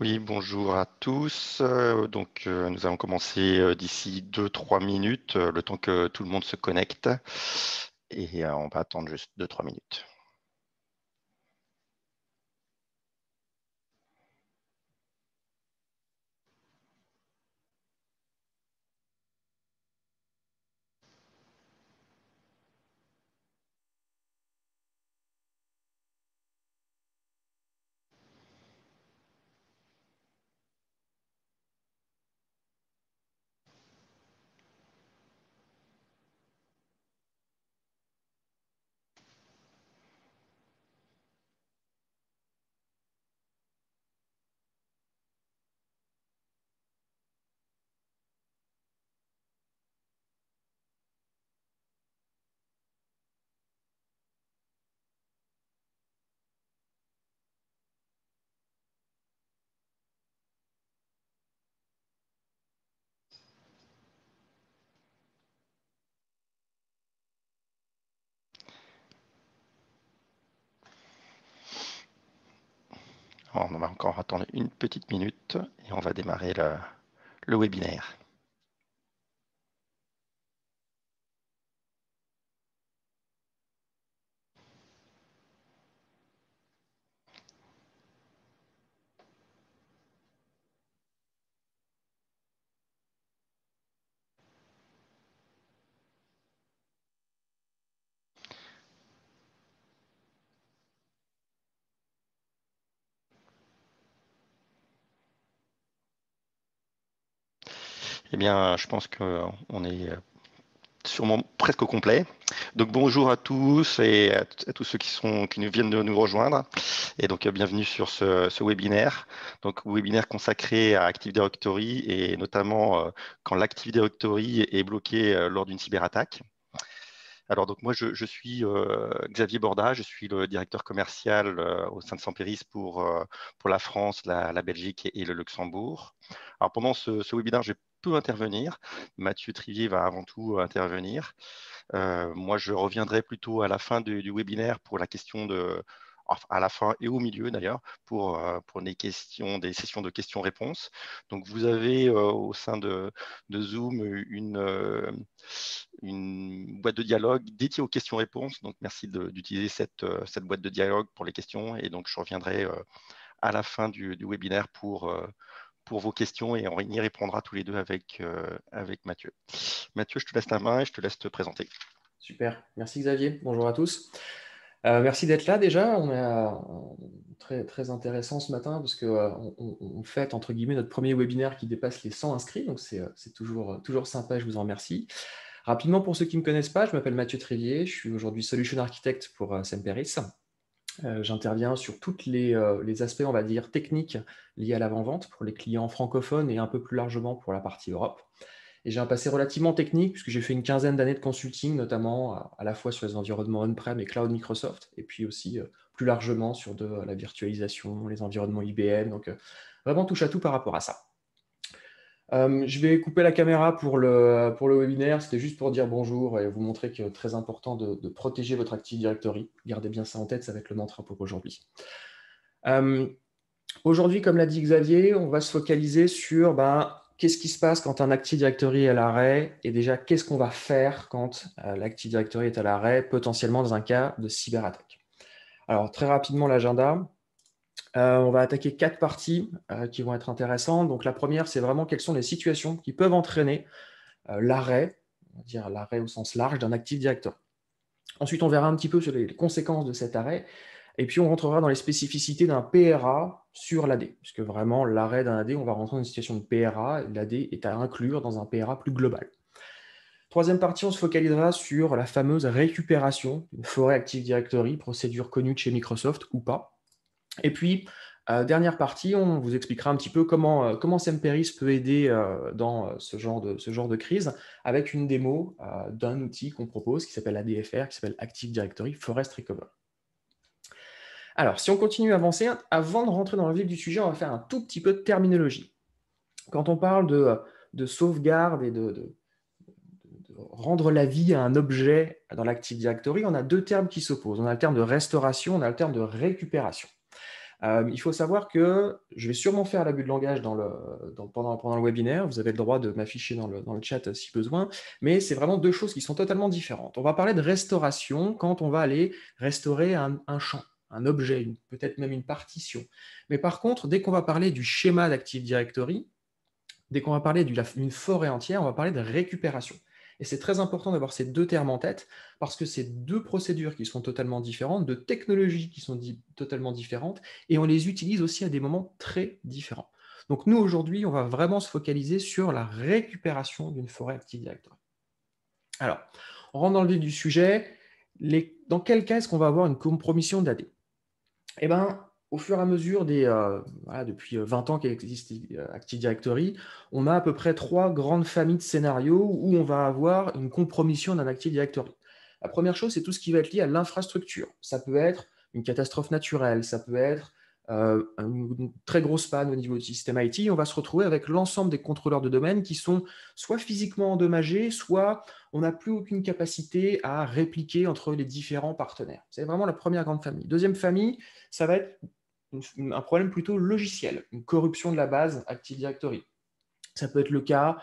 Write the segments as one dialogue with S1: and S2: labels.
S1: Oui, bonjour à tous. Euh, donc, euh, nous allons commencer euh, d'ici 2-3 minutes, le temps que tout le monde se connecte. Et on va attendre juste 2-3 minutes. On va encore attendre une petite minute et on va démarrer le, webinaire. Eh bien, je pense qu'on est euh, sûrement presque au complet. Donc bonjour à tous et à, tous ceux qui, sont, qui nous viennent de nous rejoindre. Et donc bienvenue sur ce, webinaire. Donc webinaire consacré à Active Directory et notamment euh, quand l'Active Directory est bloqué euh, lors d'une cyberattaque. Alors donc moi je, suis Xavier Borda, je suis le directeur commercial au sein de Sampéris pour, pour la France, la, Belgique et, le Luxembourg. Alors pendant ce, ce webinaire, je vais intervenir. Mathieu Trivier va avant tout intervenir. Euh, moi, je reviendrai plutôt à la fin du, webinaire pour la question de, à la fin et au milieu d'ailleurs, pour, euh, pour des questions, des sessions de questions-réponses. Donc, vous avez euh, au sein de, de Zoom une, une boîte de dialogue dédiée aux questions-réponses. Donc, merci d'utiliser cette, cette boîte de dialogue pour les questions. Et donc, je reviendrai à la fin du, du webinaire pour, pour vos questions et on y répondra tous les deux avec, euh, avec Mathieu. Mathieu, je te laisse la main et je te laisse te présenter.
S2: Super, merci Xavier, bonjour à tous. Euh, merci d'être là déjà, on est euh, très, très intéressant ce matin parce qu'on on, fête entre guillemets notre premier webinaire qui dépasse les 100 inscrits, donc c'est toujours, toujours sympa, je vous en remercie. Rapidement, pour ceux qui ne me connaissent pas, je m'appelle Mathieu Trévier, je suis aujourd'hui Solution Architect pour Semperis. Euh, j'interviens sur tous euh, les, aspects, on va dire, techniques liés à l'avant-vente pour les clients francophones et un peu plus largement pour la partie Europe. Et j'ai un passé relativement technique puisque j'ai fait une quinzaine d'années de consulting, notamment à, la fois sur les environnements on-prem et cloud Microsoft, et puis aussi euh, plus largement sur de la virtualisation, les environnements IBM. Donc vraiment touche à tout par rapport à ça. Euh, je vais couper la caméra pour le, pour le webinaire. C'était juste pour dire bonjour et vous montrer que très important de, protéger votre Active Directory. Gardez bien ça en tête, ça va être le mantra pour aujourd'hui. Euh, aujourd'hui, comme l'a dit Xavier, on va se focaliser sur ben, qu'est-ce qui se passe quand un Active Directory est à l'arrêt et déjà qu'est-ce qu'on va faire quand euh, l'Active Directory est à l'arrêt, potentiellement dans un cas de cyberattaque. Alors, très rapidement, l'agenda. Euh, on va attaquer quatre parties euh, qui vont être intéressantes. Donc la première, c'est vraiment quelles sont les situations qui peuvent entraîner euh, l'arrêt, dire l'arrêt au sens large d'un Active Directory. Ensuite, on verra un petit peu sur les conséquences de cet arrêt. Et puis, on rentrera dans les spécificités d'un PRA sur l'AD, puisque vraiment, l'arrêt d'un AD, on va rentrer dans une situation de PRA, l'AD est à inclure dans un PRA plus global. Troisième partie, on se focalisera sur la fameuse récupération d'une forêt Active Directory, procédure connue de chez Microsoft ou pas. Et puis, euh, dernière partie, on vous expliquera un petit peu comment, euh, comment Semperis peut aider euh, dans ce genre, de, crise avec une démo d'un outil qu'on propose qui s'appelle ADFR, qui s'appelle Active Directory Forest Recover. Alors, si on continue à avancer, avant de rentrer dans le vif du sujet, on va faire un tout petit peu de terminologie. Quand on parle de, de sauvegarde et de, rendre la vie à un objet dans l'Active Directory, on a deux termes qui s'opposent. On a le terme de restauration, on a le terme de récupération. Euh, il faut savoir que je vais sûrement faire l'abus de langage dans le, pendant, le webinaire. Vous avez le droit de m'afficher dans le, dans le, chat si besoin. Mais c'est vraiment deux choses qui sont totalement différentes. On va parler de restauration quand on va aller restaurer un, champ, un objet, peut-être même une partition. Mais par contre, dès qu'on va parler du schéma d'Active Directory, dès qu'on va parler d'une forêt entière, on va parler de récupération. Et c'est très important d'avoir ces deux termes en tête parce que c'est deux procédures qui sont totalement différentes, de technologies qui sont totalement différentes, et on les utilise aussi à des moments très différents. Donc nous, aujourd'hui, on va vraiment se focaliser sur la récupération d'une forêt Active Directory. Alors, on rentre dans le vif du sujet. dans quel cas est-ce qu'on va avoir une compromission d'AD? Eh bien, au fur et à mesure des, euh, depuis 20 euh, ans qu'existe euh, Active Directory, on a à peu près trois grandes familles de scénarios où on va avoir une compromission d'un Active Directory. La première chose, c'est tout ce qui va être lié à l'infrastructure. Ça peut être une catastrophe naturelle, ça peut être une très grosse panne au niveau du système IT. On va se retrouver avec l'ensemble des contrôleurs de domaine qui sont soit physiquement endommagés, soit on n'a plus aucune capacité à répliquer entre les différents partenaires. C'est vraiment la première grande famille. Deuxième famille, ça va être un problème plutôt logiciel, une corruption de la base Active Directory. Ça peut être le cas,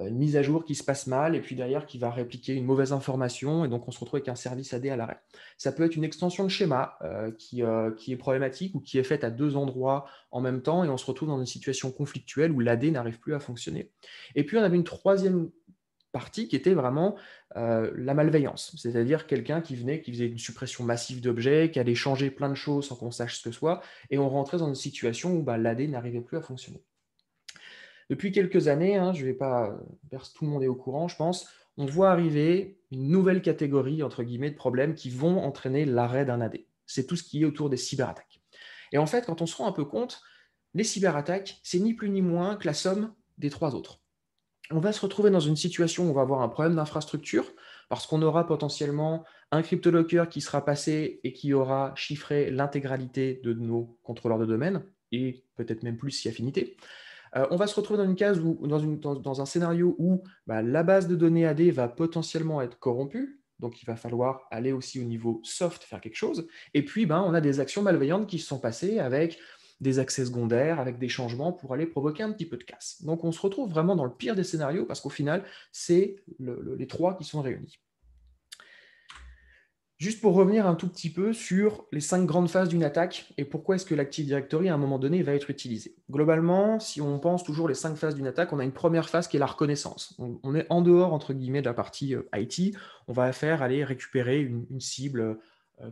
S2: euh, une mise à jour qui se passe mal et puis derrière qui va répliquer une mauvaise information et donc on se retrouve avec un service AD à l'arrêt. Ça peut être une extension de schéma euh, qui, euh, qui, est problématique ou qui est faite à deux endroits en même temps et on se retrouve dans une situation conflictuelle où l'AD n'arrive plus à fonctionner. Et puis on avait une troisième partie qui était vraiment euh, la malveillance, c'est-à-dire quelqu'un qui venait, qui faisait une suppression massive d'objets, qui allait changer plein de choses sans qu'on sache ce que soit, et on rentrait dans une situation où bah, l'AD n'arrivait plus à fonctionner. Depuis quelques années, hein, je ne vais pas, tout le monde est au courant, je pense, on voit arriver une nouvelle catégorie entre guillemets de problèmes qui vont entraîner l'arrêt d'un AD. C'est tout ce qui est autour des cyberattaques. Et en fait, quand on se rend un peu compte, les cyberattaques, c'est ni plus ni moins que la somme des trois autres on va se retrouver dans une situation où on va avoir un problème d'infrastructure parce qu'on aura potentiellement un cryptolocker qui sera passé et qui aura chiffré l'intégralité de nos contrôleurs de domaine et peut-être même plus si affinité. Euh, on va se retrouver dans une case ou dans, un scénario où bah, la base de données AD va potentiellement être corrompue, donc il va falloir aller aussi au niveau soft faire quelque chose. Et puis, ben, on a des actions malveillantes qui se sont passées avec des accès secondaires, avec des changements pour aller provoquer un petit peu de casse. Donc on se retrouve vraiment dans le pire des scénarios parce qu'au final, c'est les trois qui sont réunis. Juste pour revenir un tout petit peu sur les cinq grandes phases d'une attaque et pourquoi est-ce que l'Active Directory à un moment donné va être utilisé. Globalement, si on pense toujours les cinq phases d'une attaque, on a une première phase qui est la reconnaissance. On, est en dehors entre guillemets de la partie euh, IT. On va faire aller récupérer une cible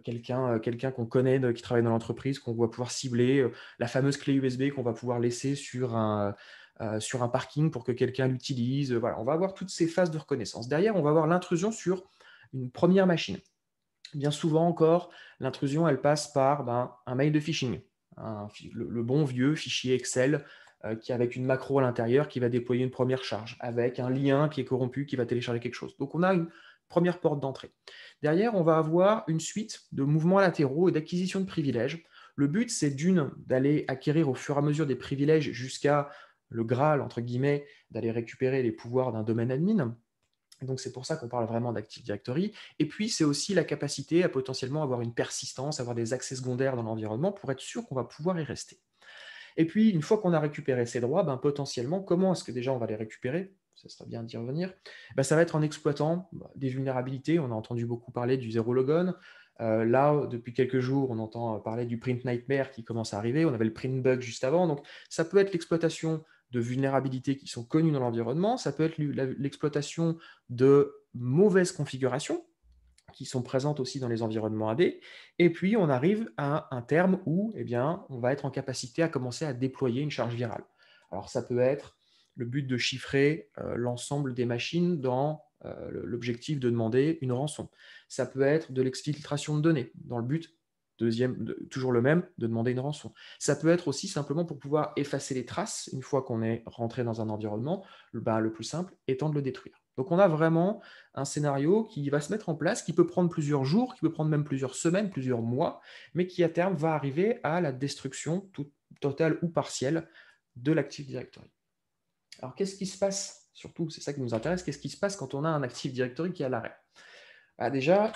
S2: quelqu'un euh, quelqu'un qu'on connaît, qui travaille dans l'entreprise, qu'on va pouvoir cibler, euh, la fameuse clé USB qu'on va pouvoir laisser sur un, sur un parking pour que quelqu'un l'utilise. Voilà, on va avoir toutes ces phases de reconnaissance. Derrière, on va avoir l'intrusion sur une première machine. Bien souvent encore, l'intrusion, elle passe par ben, un mail de phishing, le, bon vieux fichier Excel qui avec une macro à l'intérieur qui va déployer une première charge, avec un lien qui est corrompu qui va télécharger quelque chose. Donc on a une première porte d'entrée. Derrière, on va avoir une suite de mouvements latéraux et d'acquisition de privilèges. Le but, c'est d'une, d'aller acquérir au fur et à mesure des privilèges jusqu'à le Graal, entre guillemets, d'aller récupérer les pouvoirs d'un domaine admin. Donc c'est pour ça qu'on parle vraiment d'Active Directory. Et puis c'est aussi la capacité à potentiellement avoir une persistance, avoir des accès secondaires dans l'environnement pour être sûr qu'on va pouvoir y rester. Et puis une fois qu'on a récupéré ces droits, ben, potentiellement, comment est-ce que déjà on va les récupérer? Ça serait bien d'y revenir, bah, ça va être en exploitant bah, des vulnérabilités. On a entendu beaucoup parler du zéro logon. Euh, là, depuis quelques jours, on entend parler du print nightmare qui commence à arriver. On avait le print bug juste avant. Donc, ça peut être l'exploitation de vulnérabilités qui sont connues dans l'environnement. Ça peut être l'exploitation de mauvaises configurations qui sont présentes aussi dans les environnements AD. Et puis, on arrive à un terme où eh bien, on va être en capacité à commencer à déployer une charge virale. Alors, ça peut être le but de chiffrer euh, l'ensemble des machines dans euh, l'objectif de demander une rançon. Ça peut être de l'exfiltration de données dans le but, deuxième, toujours le même, de demander une rançon. Ça peut être aussi simplement pour pouvoir effacer les traces une fois qu'on est rentré dans un environnement, ben, le plus simple étant de le détruire. Donc on a vraiment un scénario qui va se mettre en place, qui peut prendre plusieurs jours, qui peut prendre même plusieurs semaines, plusieurs mois, mais qui à terme va arriver à la destruction totale ou partielle de l'Active Directory. Alors, qu'est-ce qui se passe Surtout, c'est ça qui nous intéresse. Qu'est-ce qui se passe quand on a un Active Directory qui est à l'arrêt? Bah, Déjà,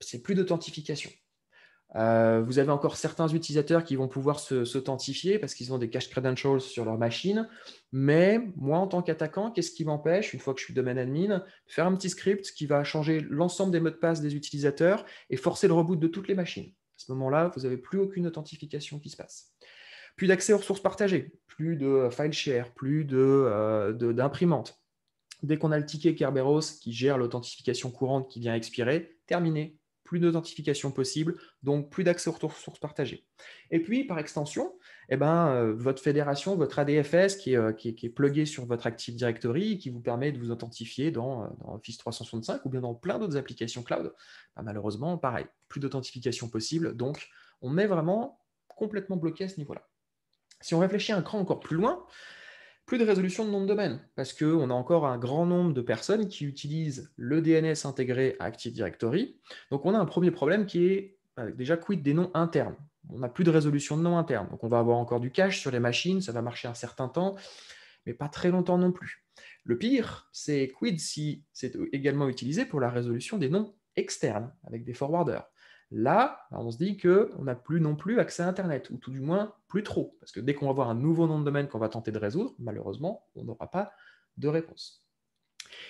S2: c'est plus d'authentification. Euh, vous avez encore certains utilisateurs qui vont pouvoir s'authentifier parce qu'ils ont des cache credentials sur leur machine. Mais moi, en tant qu'attaquant, qu'est-ce qui m'empêche, une fois que je suis domaine admin, de faire un petit script qui va changer l'ensemble des mots de passe des utilisateurs et forcer le reboot de toutes les machines? À ce moment-là, vous n'avez plus aucune authentification qui se passe. Plus d'accès aux ressources partagées, plus de file share, plus d'imprimantes. De, Dès qu'on a le ticket Kerberos qui gère l'authentification courante qui vient expirer, terminé, plus d'authentification possible, donc plus d'accès aux ressources partagées. Et puis, par extension, eh ben, euh, votre fédération, votre ADFS qui est, euh, sur votre Active Directory qui vous permet de vous authentifier dans, euh, Office 365 ou bien dans plein d'autres applications cloud, ben, malheureusement, pareil, plus d'authentification possible. Donc, on est vraiment complètement bloqué à ce niveau-là. Si on réfléchit un cran encore plus loin, plus de résolution de nom de domaine, parce qu'on a encore un grand nombre de personnes qui utilisent le DNS intégré à Active Directory. Donc on a un premier problème qui est euh, déjà quid des noms internes? On n'a plus de résolution de noms internes. Donc on va avoir encore du cache sur les machines, ça va marcher un certain temps, mais pas très longtemps non plus. Le pire, c'est quid si c'est également utilisé pour la résolution des noms externes avec des forwarders? Là, on se dit qu'on n'a plus non plus accès à Internet, ou tout du moins plus trop, parce que dès qu'on va avoir un nouveau nom de domaine qu'on va tenter de résoudre, malheureusement, on n'aura pas de réponse.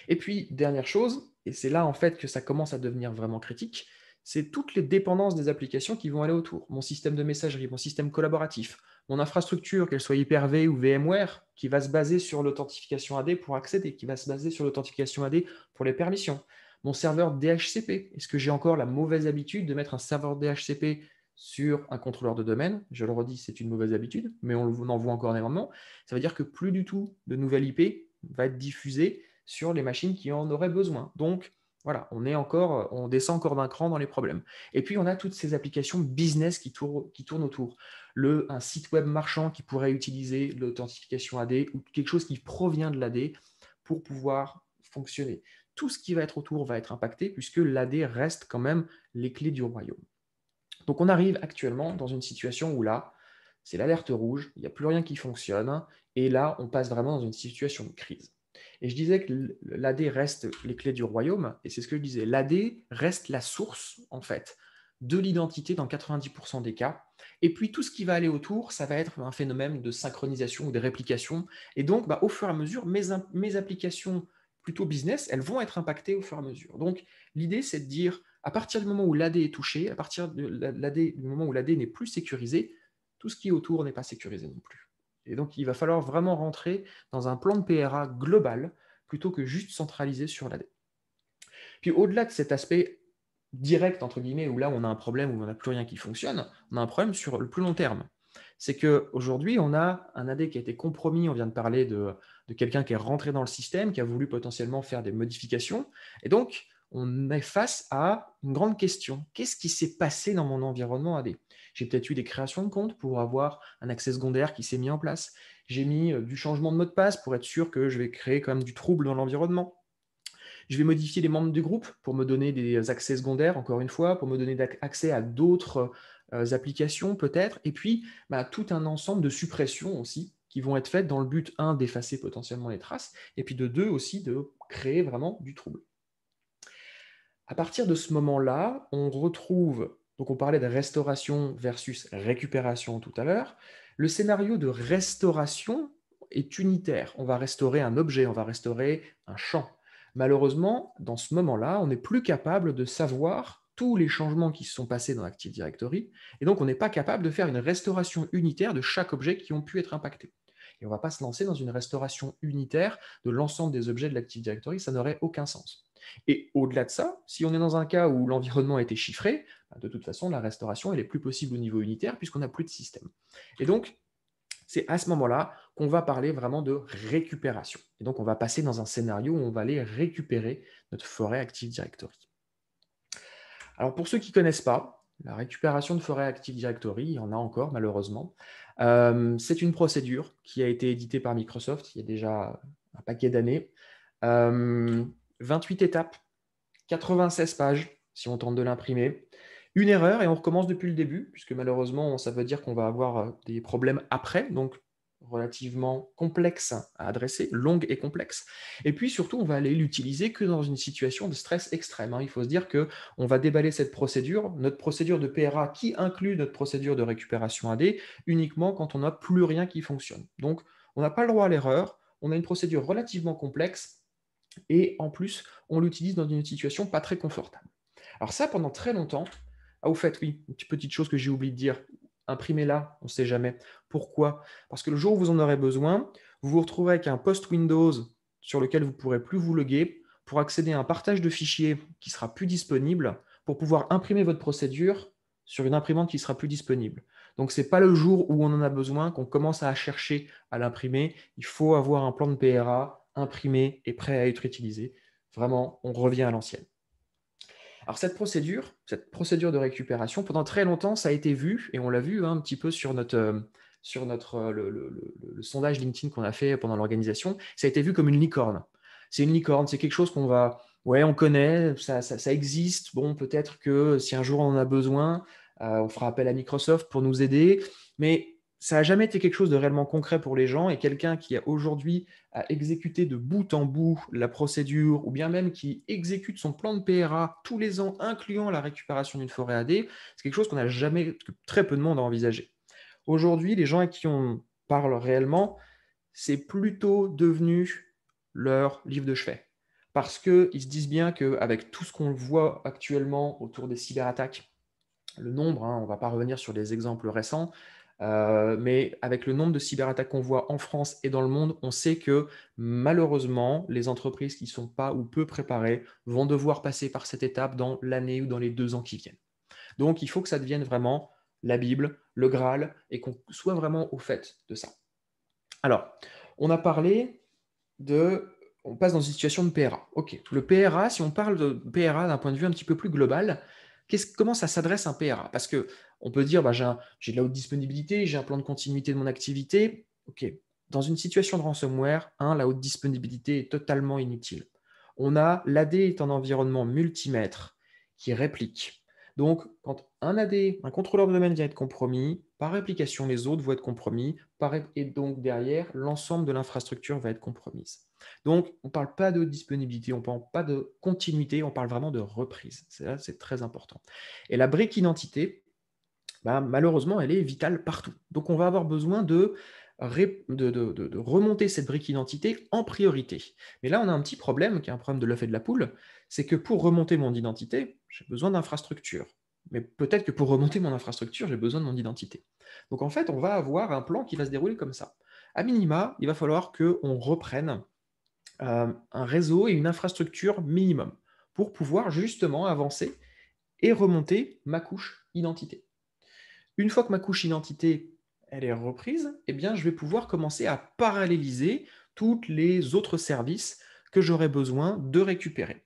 S2: Et puis, dernière chose, et c'est là en fait que ça commence à devenir vraiment critique, c'est toutes les dépendances des applications qui vont aller autour. Mon système de messagerie, mon système collaboratif, mon infrastructure, qu'elle soit Hyper-V ou VMware, qui va se baser sur l'authentification AD pour accéder, qui va se baser sur l'authentification AD pour les permissions, mon serveur DHCP. Est-ce que j'ai encore la mauvaise habitude de mettre un serveur DHCP sur un contrôleur de domaine? Je le redis, c'est une mauvaise habitude, mais on en voit encore énormément. Ça veut dire que plus du tout de nouvelle IP va être diffusée sur les machines qui en auraient besoin. Donc, voilà, on est encore, on descend encore d'un cran dans les problèmes. Et puis, on a toutes ces applications business qui tournent, autour. Un site web marchand qui pourrait utiliser l'authentification AD ou quelque chose qui provient de l'AD pour pouvoir fonctionner tout ce qui va être autour va être impacté puisque l'AD reste quand même les clés du royaume. Donc on arrive actuellement dans une situation où là, c'est l'alerte rouge, il n'y a plus rien qui fonctionne, et là, on passe vraiment dans une situation de crise. Et je disais que l'AD reste les clés du royaume, et c'est ce que je disais, l'AD reste la source, en fait, de l'identité dans 90% des cas. Et puis tout ce qui va aller autour, ça va être un phénomène de synchronisation ou de réplication. Et donc, bah, au fur et à mesure, mes, mes applications plutôt business, elles vont être impactées au fur et à mesure. Donc, l'idée, c'est de dire, à partir du moment où l'AD est touché, à partir du moment où l'AD n'est plus sécurisé, tout ce qui est autour n'est pas sécurisé non plus. Et donc, il va falloir vraiment rentrer dans un plan de PRA global plutôt que juste centralisé sur l'AD. Puis, au-delà de cet aspect direct, entre guillemets, où là, on a un problème, où on n'a plus rien qui fonctionne, on a un problème sur le plus long terme c'est qu'aujourd'hui, on a un AD qui a été compromis. On vient de parler de, quelqu'un qui est rentré dans le système, qui a voulu potentiellement faire des modifications. Et donc, on est face à une grande question. Qu'est-ce qui s'est passé dans mon environnement AD J'ai peut-être eu des créations de comptes pour avoir un accès secondaire qui s'est mis en place. J'ai mis euh, du changement de mot de passe pour être sûr que je vais créer quand même du trouble dans l'environnement. Je vais modifier les membres du groupe pour me donner des accès secondaires, encore une fois, pour me donner accès à d'autres euh, applications peut-être, et puis bah, tout un ensemble de suppressions aussi qui vont être faites dans le but, un, d'effacer potentiellement les traces, et puis de deux, aussi de créer vraiment du trouble. À partir de ce moment-là, on retrouve, donc on parlait de restauration versus récupération tout à l'heure, le scénario de restauration est unitaire. On va restaurer un objet, on va restaurer un champ. Malheureusement, dans ce moment-là, on n'est plus capable de savoir tous les changements qui se sont passés dans Active Directory, et donc on n'est pas capable de faire une restauration unitaire de chaque objet qui ont pu être impactés. Et on ne va pas se lancer dans une restauration unitaire de l'ensemble des objets de l'Active Directory, ça n'aurait aucun sens. Et au-delà de ça, si on est dans un cas où l'environnement a été chiffré, bah, de toute façon, la restauration elle est plus possible au niveau unitaire puisqu'on n'a plus de système. Et donc, c'est à ce moment-là qu'on va parler vraiment de récupération. Et donc, on va passer dans un scénario où on va aller récupérer notre forêt Active Directory. Alors pour ceux qui ne connaissent pas, la récupération de forêt Active Directory, il y en a encore malheureusement. Euh, c'est une procédure qui a été éditée par Microsoft il y a déjà un paquet d'années. 28 euh, étapes, 96 pages si on tente de l'imprimer. Une erreur et on recommence depuis le début, puisque malheureusement, ça veut dire qu'on va avoir des problèmes après. Donc, relativement complexe à adresser, longue et complexe. Et puis surtout, on va aller l'utiliser que dans une situation de stress extrême. Hein. Il faut se dire qu'on va déballer cette procédure, notre procédure de PRA qui inclut notre procédure de récupération AD, uniquement quand on n'a plus rien qui fonctionne. Donc, on n'a pas le droit à l'erreur, on a une procédure relativement complexe et en plus, on l'utilise dans une situation pas très confortable. Alors ça, pendant très longtemps, ah, au oui, une petite chose que j'ai oublié de dire, imprimez-la, on ne sait jamais. Pourquoi? Parce que le jour où vous en aurez besoin, vous vous retrouverez avec un post Windows sur lequel vous ne pourrez plus vous loguer pour accéder à un partage de fichiers qui sera plus disponible pour pouvoir imprimer votre procédure sur une imprimante qui sera plus disponible. Donc, ce n'est pas le jour où on en a besoin qu'on commence à chercher à l'imprimer. Il faut avoir un plan de PRA imprimé et prêt à être utilisé. Vraiment, on revient à l'ancienne. Alors cette procédure, cette procédure de récupération, pendant très longtemps, ça a été vu, et on l'a vu hein, un petit peu sur notre, euh, sur notre euh, le, sondage LinkedIn qu'on a fait pendant l'organisation, ça a été vu comme une licorne. C'est une licorne, c'est quelque chose qu'on va, ouais, on connaît, ça, ça, existe. Bon, peut-être que si un jour on en a besoin, euh, on fera appel à Microsoft pour nous aider, mais ça n'a jamais été quelque chose de réellement concret pour les gens et quelqu'un qui a aujourd'hui à exécuter de bout en bout la procédure ou bien même qui exécute son plan de PRA tous les ans, incluant la récupération d'une forêt AD, c'est quelque chose qu'on n'a jamais, que très peu de monde a envisagé. Aujourd'hui, les gens à qui on parle réellement, c'est plutôt devenu leur livre de chevet. Parce qu'ils se disent bien qu'avec tout ce qu'on voit actuellement autour des cyberattaques, le nombre, hein, on ne va pas revenir sur des exemples récents, euh, mais avec le nombre de cyberattaques qu'on voit en France et dans le monde, on sait que malheureusement, les entreprises qui ne sont pas ou peu préparées vont devoir passer par cette étape dans l'année ou dans les deux ans qui viennent. Donc, il faut que ça devienne vraiment la Bible, le Graal, et qu'on soit vraiment au fait de ça. Alors, on a parlé de... On passe dans une situation de PRA. OK. Le PRA, si on parle de PRA d'un point de vue un petit peu plus global, comment ça s'adresse un PRA Parce que on peut dire, bah, j'ai de la haute disponibilité, j'ai un plan de continuité de mon activité. OK. Dans une situation de ransomware, la haute disponibilité est totalement inutile. On a l'AD est un environnement multimètre qui réplique. Donc, quand un AD, un contrôleur de domaine vient être compromis, par réplication, les autres vont être compromis, et donc derrière, l'ensemble de l'infrastructure va être compromise. Donc, on ne parle pas de disponibilité, on ne parle pas de continuité, on parle vraiment de reprise. C'est très important. Et la brique identité, bah, malheureusement, elle est vitale partout. Donc, on va avoir besoin de, remonter cette brique identité en priorité. Mais là, on a un petit problème, qui est un problème de l'œuf et de la poule, c'est que pour remonter mon identité, j'ai besoin d'infrastructure. Mais peut-être que pour remonter mon infrastructure, j'ai besoin de mon identité. Donc, en fait, on va avoir un plan qui va se dérouler comme ça. À minima, il va falloir qu'on reprenne euh, un réseau et une infrastructure minimum pour pouvoir justement avancer et remonter ma couche identité. Une fois que ma couche identité elle est reprise, eh bien, je vais pouvoir commencer à paralléliser tous les autres services que j'aurai besoin de récupérer.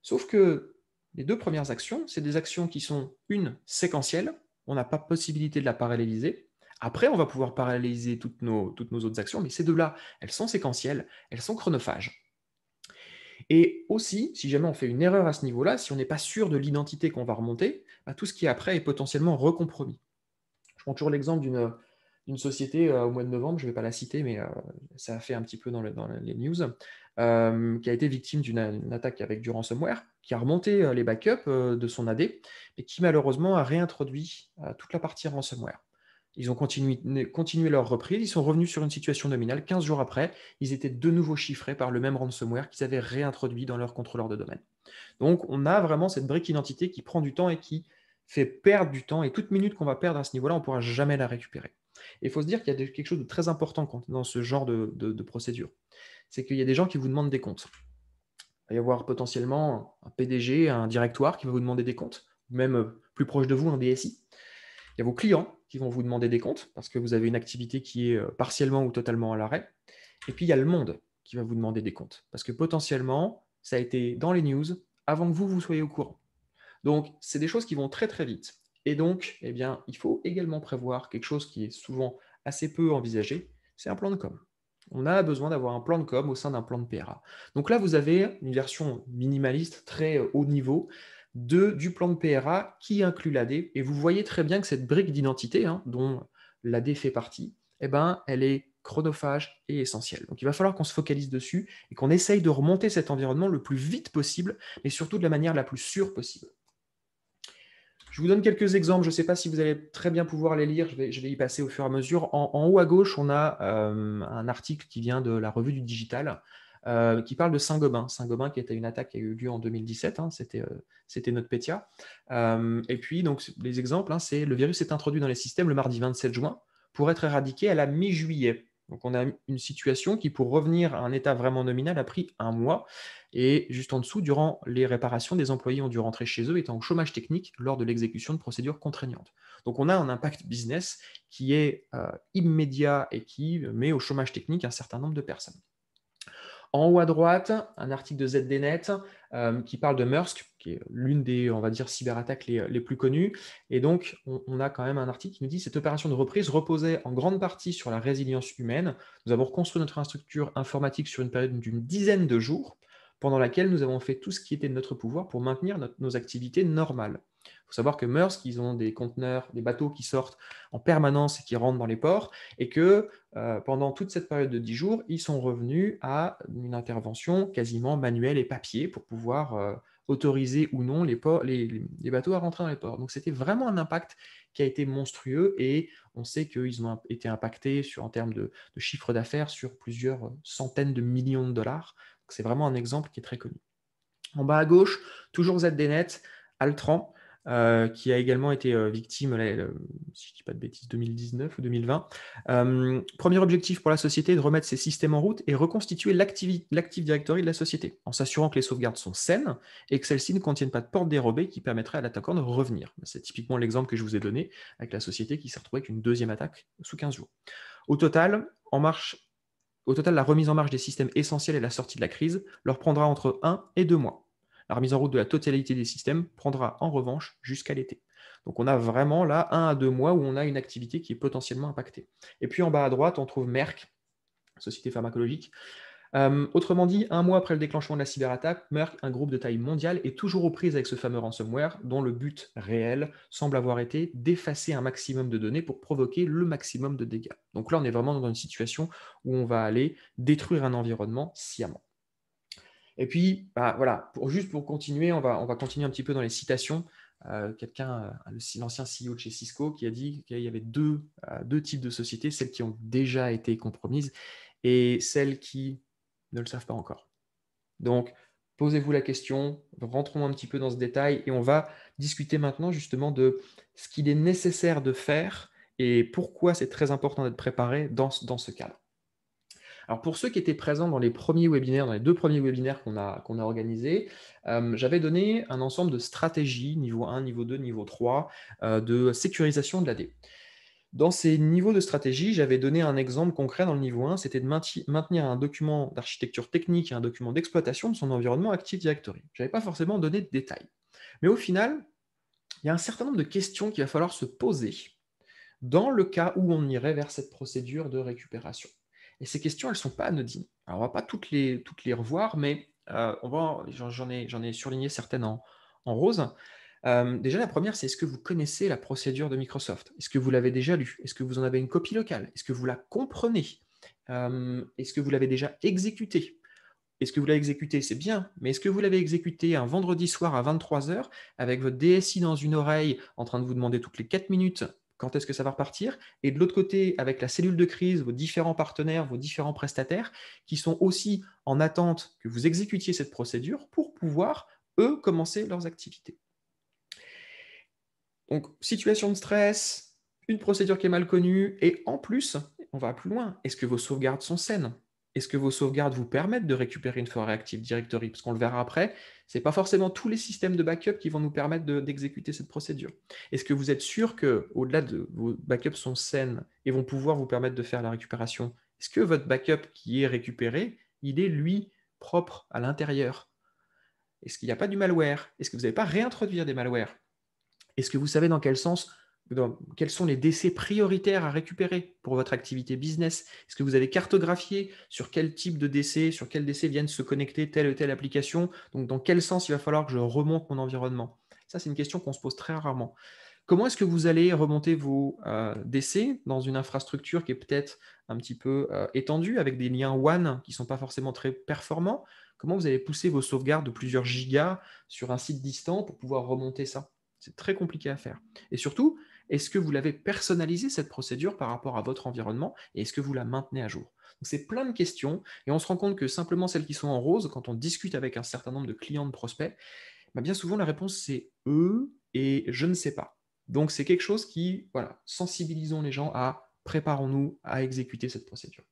S2: Sauf que les deux premières actions, c'est des actions qui sont une séquentielle, on n'a pas possibilité de la paralléliser. Après, on va pouvoir paralléliser toutes nos, toutes nos autres actions, mais ces deux-là, elles sont séquentielles, elles sont chronophages. Et aussi, si jamais on fait une erreur à ce niveau-là, si on n'est pas sûr de l'identité qu'on va remonter, bah, tout ce qui est après est potentiellement recompromis. Je prends toujours l'exemple d'une société euh, au mois de novembre, je ne vais pas la citer, mais euh, ça a fait un petit peu dans, les news, euh, qui a été victime d'une attaque avec du ransomware, qui a remonté les backups de son AD, et qui malheureusement a réintroduit toute la partie ransomware. Ils ont continué, continué, leur reprise, ils sont revenus sur une situation nominale. 15 jours après, ils étaient de nouveau chiffrés par le même ransomware qu'ils avaient réintroduit dans leur contrôleur de domaine. Donc, on a vraiment cette brique identité qui prend du temps et qui fait perdre du temps et toute minute qu'on va perdre à ce niveau-là, on ne pourra jamais la récupérer. Et il faut se dire qu'il y a quelque chose de très important dans ce genre de, procédure. C'est qu'il y a des gens qui vous demandent des comptes. Il va y avoir potentiellement un PDG, un directoire qui va vous demander des comptes, même plus proche de vous, un DSI. Il y a vos clients qui vont vous demander des comptes parce que vous avez une activité qui est euh, partiellement ou totalement à l'arrêt. Et puis il y a le monde qui va vous demander des comptes parce que potentiellement, ça a été dans les news avant que vous, vous soyez au courant. Donc, c'est des choses qui vont très très vite. Et donc, eh bien, il faut également prévoir quelque chose qui est souvent assez peu envisagé, c'est un plan de com. On a besoin d'avoir un plan de com au sein d'un plan de PRA. Donc là, vous avez une version minimaliste, très haut niveau, de, du plan de PRA qui inclut l'AD. Et vous voyez très bien que cette brique d'identité, hein, dont l'AD fait partie, eh ben, elle est chronophage et essentiel. Donc il va falloir qu'on se focalise dessus et qu'on essaye de remonter cet environnement le plus vite possible, mais surtout de la manière la plus sûre possible. Je vous donne quelques exemples. Je ne sais pas si vous allez très bien pouvoir les lire. Je vais, y passer au fur et à mesure. En, haut à gauche, on a euh, un article qui vient de la revue du digital euh, qui parle de Saint-Gobain. Saint-Gobain qui était une attaque qui a eu lieu en 2017. Hein. euh, C'était notre Pétia. et puis, donc, les exemples, hein, c'est le virus est introduit dans les systèmes le mardi 27 juin pour être éradiqué à la mi-juillet. Donc on a une situation qui, pour revenir à un état vraiment nominal, a pris un mois. Et juste en dessous, durant les réparations, des employés ont dû rentrer chez eux étant au chômage technique lors de l'exécution de procédures contraignantes. Donc on a un impact business qui est euh, immédiat et qui met au chômage technique un certain nombre de personnes. En haut à droite, un article de ZDNet euh, qui parle de Mursk, qui est l'une des, on va dire, cyberattaques les, plus connues. Et donc, on, a quand même un article qui nous dit cette opération de reprise reposait en grande partie sur la résilience humaine. Nous avons reconstruit notre infrastructure informatique sur une période d'une dizaine de jours, pendant laquelle nous avons fait tout ce qui était de notre pouvoir pour maintenir nos activités normales. Il faut savoir que Maersk, ils ont des conteneurs, des bateaux qui sortent en permanence et qui rentrent dans les ports, et que euh, pendant toute cette période de 10 jours, ils sont revenus à une intervention quasiment manuelle et papier pour pouvoir euh, autoriser ou non les, bateaux à rentrer dans les ports. Donc c'était vraiment un impact qui a été monstrueux, et on sait qu'ils ont été impactés en termes de, de chiffre d'affaires sur plusieurs centaines de millions de dollars. C'est vraiment un exemple qui est très connu. En bas à gauche, toujours ZDNet, Altran. Euh, qui a également été euh, victime, si je ne dis pas de bêtises, 2019 ou 2020. Euh, premier objectif pour la société de remettre ses systèmes en route et reconstituer l'Active Directory de la société, en s'assurant que les sauvegardes sont saines et que celles-ci ne contiennent pas de porte dérobée qui permettrait à l'attaquant de revenir. C'est typiquement l'exemple que je vous ai donné avec la société qui s'est retrouvée avec une deuxième attaque sous 15 jours. Au total, en marche, au total, la remise en marche des systèmes essentiels et la sortie de la crise leur prendra entre 1 et 2 mois. La remise en route de la totalité des systèmes prendra en revanche jusqu'à l'été. Donc on a vraiment là un à deux mois où on a une activité qui est potentiellement impactée. Et puis en bas à droite, on trouve Merck, société pharmacologique. Euh, autrement dit, un mois après le déclenchement de la cyberattaque, Merck, un groupe de taille mondiale, est toujours aux prises avec ce fameux ransomware dont le but réel semble avoir été d'effacer un maximum de données pour provoquer le maximum de dégâts. Donc là, on est vraiment dans une situation où on va aller détruire un environnement sciemment. Et puis, bah, voilà, juste pour continuer, on va, on va continuer un petit peu dans les citations. Euh, quelqu'un, euh, l'ancien CEO de chez Cisco, qui a dit qu'il y avait deux, euh, deux types de sociétés, celles qui ont déjà été compromises et celles qui ne le savent pas encore. Donc, posez-vous la question, rentrons un petit peu dans ce détail et on va discuter maintenant justement de ce qu'il est nécessaire de faire et pourquoi c'est très important d'être préparé dans, dans ce cadre. Alors pour ceux qui étaient présents dans les premiers webinaires, dans les deux premiers webinaires qu'on a, a organisés, euh, j'avais donné un ensemble de stratégies, niveau 1, niveau 2, niveau 3, euh, de sécurisation de l'AD. Dans ces niveaux de stratégie, j'avais donné un exemple concret dans le niveau 1, c'était de maintenir un document d'architecture technique et un document d'exploitation de son environnement Active Directory. Je n'avais pas forcément donné de détails. Mais au final, il y a un certain nombre de questions qu'il va falloir se poser dans le cas où on irait vers cette procédure de récupération. Et ces questions, elles ne sont pas anodines. Alors, on ne va pas toutes les, toutes les revoir, mais euh, j'en ai, ai, surligné certaines en, rose. Euh, déjà, la première, c'est est-ce que vous connaissez la procédure de Microsoft? Est-ce que vous l'avez déjà lue? Est-ce que vous en avez une copie locale? Est-ce que vous la comprenez? Euh, Est-ce que vous l'avez déjà exécutée? Est-ce que vous l'avez exécutée? C'est bien, mais est-ce que vous l'avez exécutée un vendredi soir à 23h avec votre DSI dans une oreille en train de vous demander toutes les 4 minutes quand est-ce que ça va repartir Et de l'autre côté, avec la cellule de crise, vos différents partenaires, vos différents prestataires, qui sont aussi en attente que vous exécutiez cette procédure pour pouvoir, eux, commencer leurs activités. Donc, situation de stress, une procédure qui est mal connue, et en plus, on va plus loin, est-ce que vos sauvegardes sont saines? Est-ce que vos sauvegardes vous permettent de récupérer une forêt Active Directory? Parce qu'on le verra après, ce n'est pas forcément tous les systèmes de backup qui vont nous permettre d'exécuter cette procédure. Est-ce que vous êtes sûr que, au-delà de vos backups sont saines et vont pouvoir vous permettre de faire la récupération Est-ce que votre backup qui est récupéré, il est lui propre à l'intérieur? Est-ce qu'il n'y a pas du malware? Est-ce que vous n'avez pas réintroduire des malwares? Est-ce que vous savez dans quel sens quels sont les décès prioritaires à récupérer pour votre activité business? Est-ce que vous avez cartographié sur quel type de décès, sur quels décès viennent se connecter telle ou telle application? Donc, dans quel sens il va falloir que je remonte mon environnement? Ça, c'est une question qu'on se pose très rarement. Comment est-ce que vous allez remonter vos euh, DC dans une infrastructure qui est peut-être un petit peu euh, étendue, avec des liens WAN qui ne sont pas forcément très performants? Comment vous allez pousser vos sauvegardes de plusieurs gigas sur un site distant pour pouvoir remonter ça? C'est très compliqué à faire. Et surtout, est-ce que vous l'avez personnalisé cette procédure par rapport à votre environnement et est-ce que vous la maintenez à jour? C'est plein de questions et on se rend compte que simplement celles qui sont en rose, quand on discute avec un certain nombre de clients, de prospects, bah, bien souvent la réponse c'est eux et je ne sais pas. Donc c'est quelque chose qui, voilà, sensibilisons les gens à préparons-nous à exécuter cette procédure.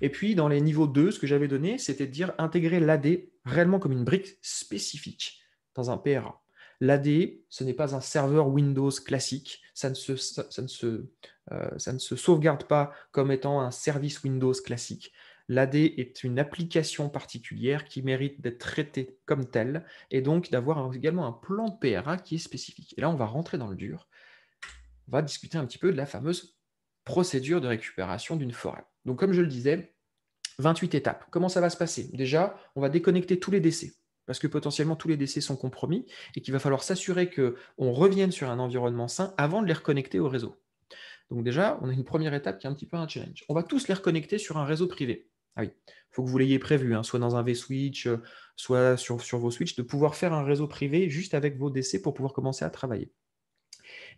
S2: Et puis dans les niveaux 2, ce que j'avais donné, c'était de dire intégrer l'AD réellement comme une brique spécifique dans un PRA. L'AD, ce n'est pas un serveur Windows classique, euh, ça ne se sauvegarde pas comme étant un service Windows classique. L'AD est une application particulière qui mérite d'être traitée comme telle et donc d'avoir également un plan de PRA qui est spécifique. Et là, on va rentrer dans le dur. On va discuter un petit peu de la fameuse procédure de récupération d'une forêt. Donc, comme je le disais, 28 étapes. Comment ça va se passer? Déjà, on va déconnecter tous les décès parce que potentiellement tous les décès sont compromis et qu'il va falloir s'assurer qu'on revienne sur un environnement sain avant de les reconnecter au réseau. Donc déjà, on a une première étape qui est un petit peu un challenge. On va tous les reconnecter sur un réseau privé. Ah oui, il faut que vous l'ayez prévu, hein, soit dans un vSwitch, euh, soit sur, vos switches, de pouvoir faire un réseau privé juste avec vos DC pour pouvoir commencer à travailler.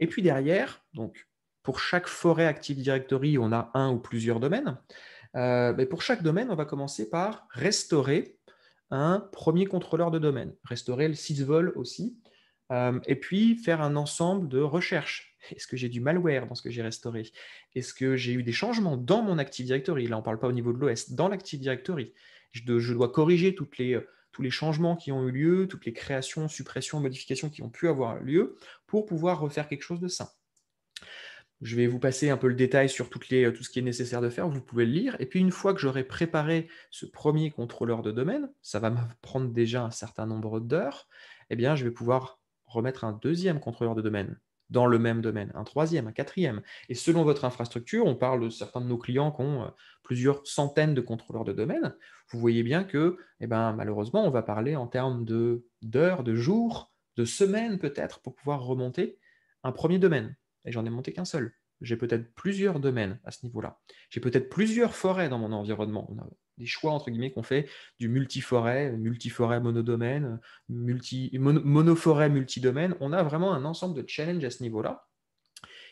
S2: Et puis derrière, donc pour chaque forêt Active Directory, on a un ou plusieurs domaines. Euh, mais pour chaque domaine, on va commencer par restaurer un premier contrôleur de domaine, restaurer le sysvol aussi, euh, et puis faire un ensemble de recherches. Est-ce que j'ai du malware dans ce que j'ai restauré? Est-ce que j'ai eu des changements dans mon Active Directory? Là, on ne parle pas au niveau de l'OS, dans l'Active Directory. Je, dois corriger euh, tous les changements qui ont eu lieu, toutes les créations, suppressions, modifications qui ont pu avoir lieu pour pouvoir refaire quelque chose de sain. Je vais vous passer un peu le détail sur les, tout ce qui est nécessaire de faire, vous pouvez le lire. Et puis une fois que j'aurai préparé ce premier contrôleur de domaine, ça va me prendre déjà un certain nombre d'heures, eh bien je vais pouvoir remettre un deuxième contrôleur de domaine dans le même domaine, un troisième, un quatrième. Et selon votre infrastructure, on parle de certains de nos clients qui ont euh, plusieurs centaines de contrôleurs de domaine. Vous voyez bien que, eh ben, malheureusement, on va parler en termes d'heures, de jours, de semaines peut-être pour pouvoir remonter un premier domaine et j'en ai monté qu'un seul. J'ai peut-être plusieurs domaines à ce niveau-là. J'ai peut-être plusieurs forêts dans mon environnement. On a des choix entre guillemets qu'on fait du multiforêt, multiforêt monodomaine, multi, monoforêt multidomaine. On a vraiment un ensemble de challenges à ce niveau-là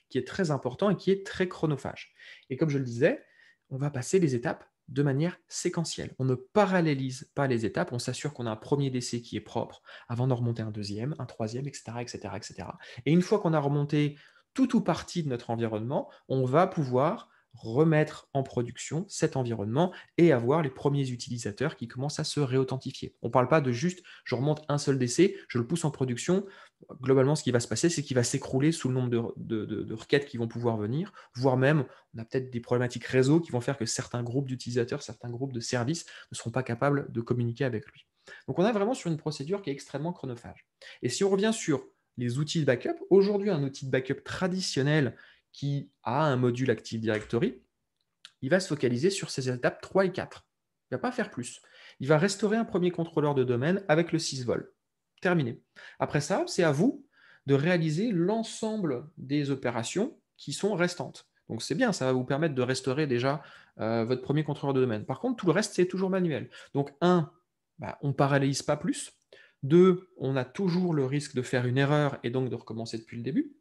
S2: qui est très important et qui est très chronophage. Et comme je le disais, on va passer les étapes de manière séquentielle. On ne parallélise pas les étapes, on s'assure qu'on a un premier décès qui est propre avant de remonter un deuxième, un troisième, etc. etc., etc. Et une fois qu'on a remonté tout ou partie de notre environnement, on va pouvoir remettre en production cet environnement et avoir les premiers utilisateurs qui commencent à se réauthentifier. On ne parle pas de juste je remonte un seul décès, je le pousse en production. Globalement, ce qui va se passer, c'est qu'il va s'écrouler sous le nombre de, requêtes qui vont pouvoir venir, voire même, on a peut-être des problématiques réseau qui vont faire que certains groupes d'utilisateurs, certains groupes de services ne seront pas capables de communiquer avec lui. Donc on est vraiment sur une procédure qui est extrêmement chronophage. Et si on revient sur les outils de backup. Aujourd'hui, un outil de backup traditionnel qui a un module Active Directory, il va se focaliser sur ces étapes 3 et 4. Il ne va pas faire plus. Il va restaurer un premier contrôleur de domaine avec le sysvol. Terminé. Après ça, c'est à vous de réaliser l'ensemble des opérations qui sont restantes. Donc c'est bien, ça va vous permettre de restaurer déjà euh, votre premier contrôleur de domaine. Par contre, tout le reste, c'est toujours manuel. Donc, un, bah, on ne parallélise pas plus. Deux, on a toujours le risque de faire une erreur et donc de recommencer depuis le début.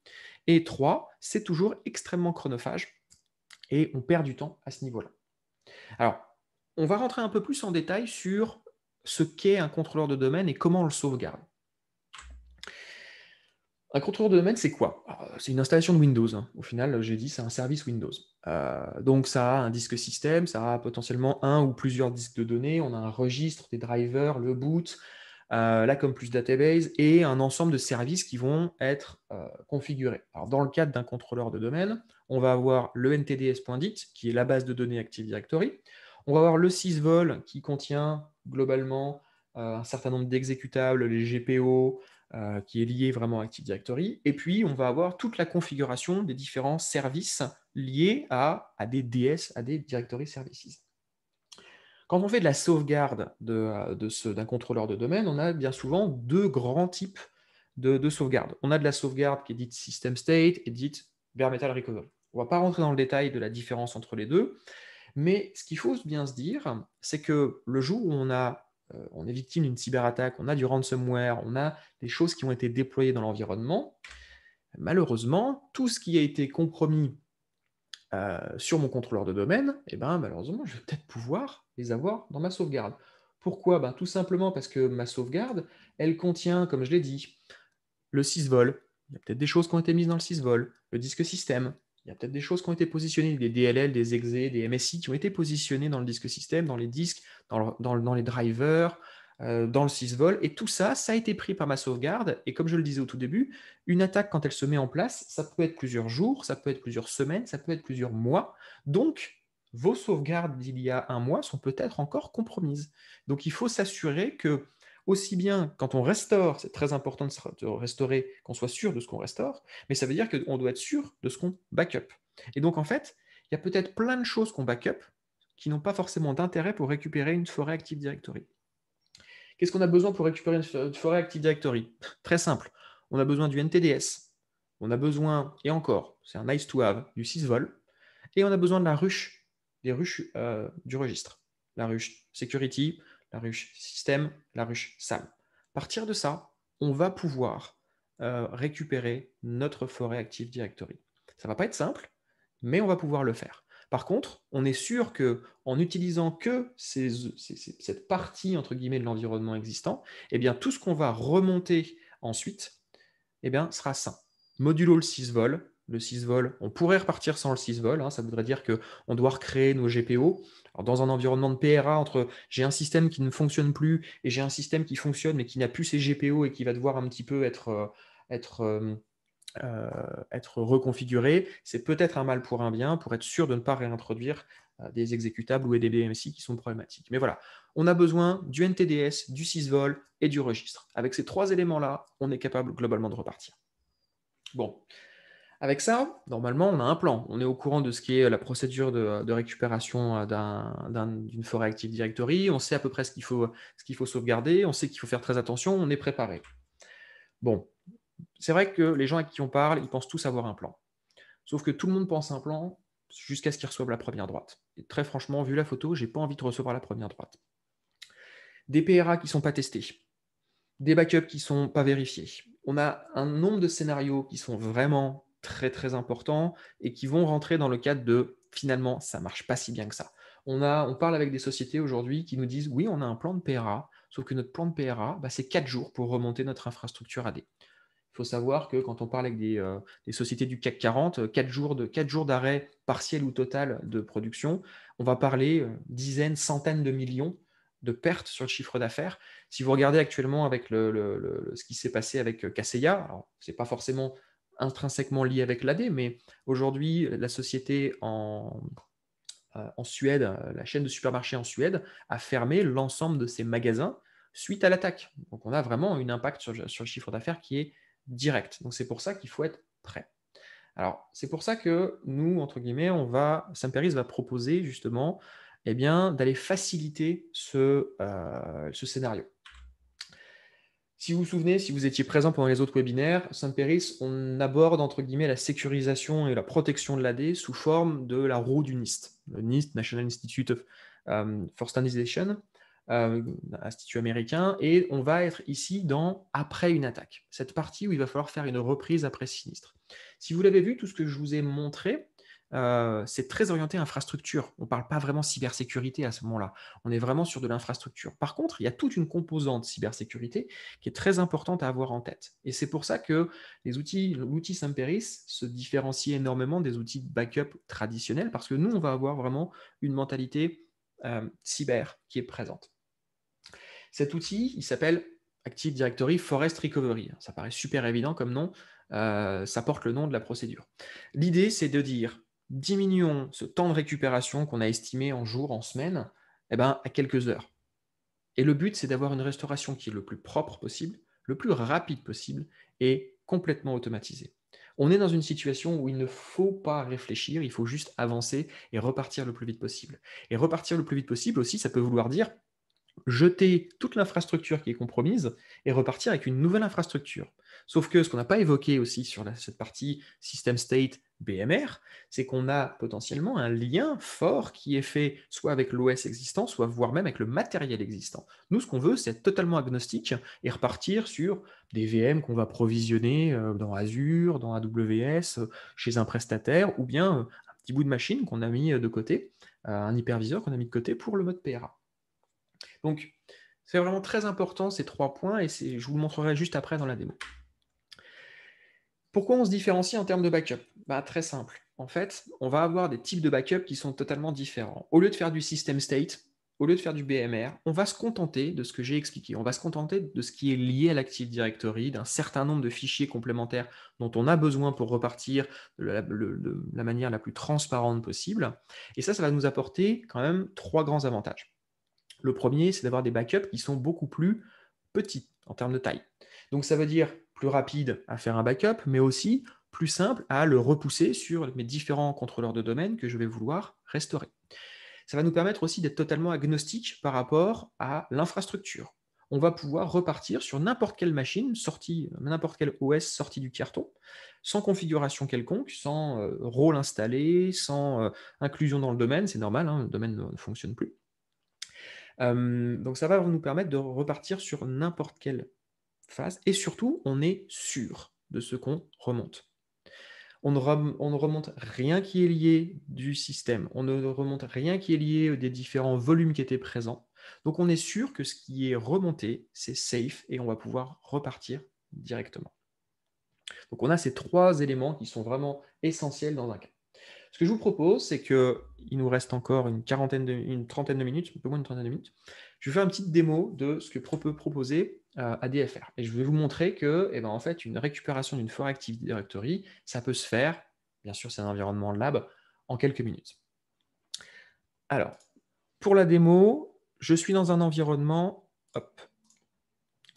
S2: Et trois, c'est toujours extrêmement chronophage et on perd du temps à ce niveau-là. Alors, on va rentrer un peu plus en détail sur ce qu'est un contrôleur de domaine et comment on le sauvegarde. Un contrôleur de domaine, c'est quoi? C'est une installation de Windows. Hein. Au final, j'ai dit, c'est un service Windows. Euh, donc, ça a un disque système, ça a potentiellement un ou plusieurs disques de données, on a un registre, des drivers, le boot, euh, la comme plus database et un ensemble de services qui vont être euh, configurés. Dans le cadre d'un contrôleur de domaine, on va avoir le ntds.dit qui est la base de données Active Directory. On va avoir le sysvol qui contient globalement euh, un certain nombre d'exécutables, les GPO, qui est lié vraiment à Active Directory. Et puis, on va avoir toute la configuration des différents services liés à des DS, à des Directory Services. Quand on fait de la sauvegarde d'un de, d'un contrôleur de domaine, on a bien souvent deux grands types de, sauvegarde. On a de la sauvegarde qui est dite system state et dite bare metal recovery. On ne va pas rentrer dans le détail de la différence entre les deux, mais ce qu'il faut bien se dire, c'est que le jour où on, euh, on est victime d'une cyberattaque, on a du ransomware, on a des choses qui ont été déployées dans l'environnement, malheureusement, tout ce qui a été compromis euh, sur mon contrôleur de domaine, eh ben, malheureusement, je vais peut-être pouvoir les avoir dans ma sauvegarde. Pourquoi? Ben, Tout simplement parce que ma sauvegarde, elle contient, comme je l'ai dit, le sysvol. Il y a peut-être des choses qui ont été mises dans le sysvol, le disque système. Il y a peut-être des choses qui ont été positionnées, des DLL, des exe, des MSI qui ont été positionnés dans le disque système, dans les disques, dans les drivers, euh, dans le sysvol. Et tout ça, ça a été pris par ma sauvegarde. Et comme je le disais au tout début, une attaque, quand elle se met en place, ça peut être plusieurs jours, ça peut être plusieurs semaines, ça peut être plusieurs mois. Donc, vos sauvegardes d'il y a un mois sont peut-être encore compromises. Donc, il faut s'assurer que, aussi bien quand on restaure, c'est très important de restaurer, qu'on soit sûr de ce qu'on restaure, mais ça veut dire qu'on doit être sûr de ce qu'on backup. Et donc, en fait, il y a peut-être plein de choses qu'on backup qui n'ont pas forcément d'intérêt pour récupérer une forêt Active Directory. Qu'est-ce qu'on a besoin pour récupérer une forêt Active Directory? Très simple. On a besoin du NTDS. On a besoin, et encore, c'est un nice to have, du sysvol. Et on a besoin de la ruche, des ruches euh, du registre. La ruche security, la ruche système, la ruche SAM. À partir de ça, on va pouvoir euh, récupérer notre forêt Active Directory. Ça ne va pas être simple, mais on va pouvoir le faire. Par contre, on est sûr que en utilisant que cette partie entre guillemets de l'environnement existant, eh bien tout ce qu'on va remonter ensuite, eh bien sera sain. Modulo le sysvol, le sysvol, on pourrait repartir sans le sysvol, hein, ça voudrait dire qu'on doit recréer nos GPO. dans un environnement de PRA, entre j'ai un système qui ne fonctionne plus et j'ai un système qui fonctionne mais qui n'a plus ses GPO et qui va devoir un petit peu être, euh, être euh, euh, être reconfiguré, c'est peut-être un mal pour un bien, pour être sûr de ne pas réintroduire euh, des exécutables ou des BMSI qui sont problématiques. Mais voilà, on a besoin du NTDS, du sysvol et du registre. Avec ces trois éléments-là, on est capable globalement de repartir. Bon, avec ça, normalement, on a un plan. On est au courant de ce qui est la procédure de, récupération d'une forêt Active Directory. On sait à peu près ce qu'il faut, faut sauvegarder. On sait qu'il faut faire très attention. On est préparé. Bon, c'est vrai que les gens avec qui on parle, ils pensent tous avoir un plan. Sauf que tout le monde pense un plan jusqu'à ce qu'ils reçoivent la première droite. Et très franchement, vu la photo, j'ai pas envie de recevoir la première droite. Des PRA qui sont pas testés, des backups qui sont pas vérifiés. On a un nombre de scénarios qui sont vraiment très très importants et qui vont rentrer dans le cadre de finalement ça marche pas si bien que ça. On parle avec des sociétés aujourd'hui qui nous disent oui, on a un plan de PRA, sauf que notre plan de PRA, bah, c'est 4 jours pour remonter notre infrastructure AD. Il faut savoir que quand on parle avec des, euh, sociétés du CAC 40, 4 jours, de, jours d'arrêt partiel ou total de production, on va parler euh, dizaines, centaines de millions de pertes sur le chiffre d'affaires. Si vous regardez actuellement avec le, ce qui s'est passé avec euh, Kaseya, ce n'est pas forcément intrinsèquement lié avec l'AD, mais aujourd'hui, la société en, en Suède, la chaîne de supermarchés en Suède, a fermé l'ensemble de ses magasins suite à l'attaque. Donc on a vraiment un impact sur le chiffre d'affaires qui est direct. Donc c'est pour ça qu'il faut être prêt. Alors c'est pour ça que nous, entre guillemets, on va, va proposer justement eh bien, d'aller faciliter ce, euh, ce scénario. Si vous vous souvenez, si vous étiez présent pendant les autres webinaires, Saint-Péris, on aborde entre guillemets la sécurisation et la protection de l'AD sous forme de la roue du NIST, le NIST, National Institute of, um, for Standardization, euh, institut américain, et on va être ici dans après une attaque, cette partie où il va falloir faire une reprise après sinistre. Si vous l'avez vu, tout ce que je vous ai montré, euh, c'est très orienté infrastructure. On ne parle pas vraiment cybersécurité à ce moment-là. On est vraiment sur de l'infrastructure. Par contre, il y a toute une composante cybersécurité qui est très importante à avoir en tête. Et c'est pour ça que les outils, l'outil Samperis se différencie énormément des outils de backup traditionnels parce que nous, on va avoir vraiment une mentalité euh, cyber qui est présente. Cet outil, il s'appelle Active Directory Forest Recovery. Ça paraît super évident comme nom, euh, ça porte le nom de la procédure. L'idée, c'est de dire, diminuons ce temps de récupération qu'on a estimé en jours, en semaines, eh ben, à quelques heures. Et le but, c'est d'avoir une restauration qui est le plus propre possible, le plus rapide possible et complètement automatisée. On est dans une situation où il ne faut pas réfléchir, il faut juste avancer et repartir le plus vite possible. Et repartir le plus vite possible aussi, ça peut vouloir dire jeter toute l'infrastructure qui est compromise et repartir avec une nouvelle infrastructure. Sauf que ce qu'on n'a pas évoqué aussi sur cette partie system state BMR, c'est qu'on a potentiellement un lien fort qui est fait soit avec l'OS existant, soit voire même avec le matériel existant. Nous, ce qu'on veut, c'est être totalement agnostique et repartir sur des VM qu'on va provisionner euh, dans Azure, dans AWS, chez un prestataire, ou bien un petit bout de machine qu'on a mis de côté, euh, un hyperviseur qu'on a mis de côté pour le mode PRA. Donc, c'est vraiment très important ces trois points et je vous le montrerai juste après dans la démo. Pourquoi on se différencie en termes de backup? Bah, Très simple. En fait, on va avoir des types de backup qui sont totalement différents. Au lieu de faire du system state, au lieu de faire du BMR, on va se contenter de ce que j'ai expliqué. On va se contenter de ce qui est lié à l'Active Directory, d'un certain nombre de fichiers complémentaires dont on a besoin pour repartir de la manière la plus transparente possible. Et ça, ça va nous apporter quand même trois grands avantages. Le premier, c'est d'avoir des backups qui sont beaucoup plus petits en termes de taille. Donc ça veut dire plus rapide à faire un backup, mais aussi plus simple à le repousser sur mes différents contrôleurs de domaine que je vais vouloir restaurer. Ça va nous permettre aussi d'être totalement agnostique par rapport à l'infrastructure. On va pouvoir repartir sur n'importe quelle machine sortie, n'importe quel OS sorti du carton, sans configuration quelconque, sans euh, rôle installé, sans euh, inclusion dans le domaine. C'est normal, hein, le domaine ne fonctionne plus donc ça va nous permettre de repartir sur n'importe quelle phase et surtout, on est sûr de ce qu'on remonte. On ne, remonte rien qui est lié du système, on ne remonte rien qui est lié des différents volumes qui étaient présents. Donc on est sûr que ce qui est remonté, c'est safe et on va pouvoir repartir directement. Donc on a ces trois éléments qui sont vraiment essentiels dans un cas. Ce que je vous propose, c'est qu'il nous reste encore une, quarantaine de, une trentaine de minutes, un peu moins d'une trentaine de minutes. Je vais faire une petite démo de ce que peut proposer euh, ADFR. Et je vais vous montrer que, eh ben, en fait, une récupération d'une forêt Active Directory, ça peut se faire, bien sûr, c'est un environnement lab, en quelques minutes. Alors, pour la démo, je suis dans un environnement, hop,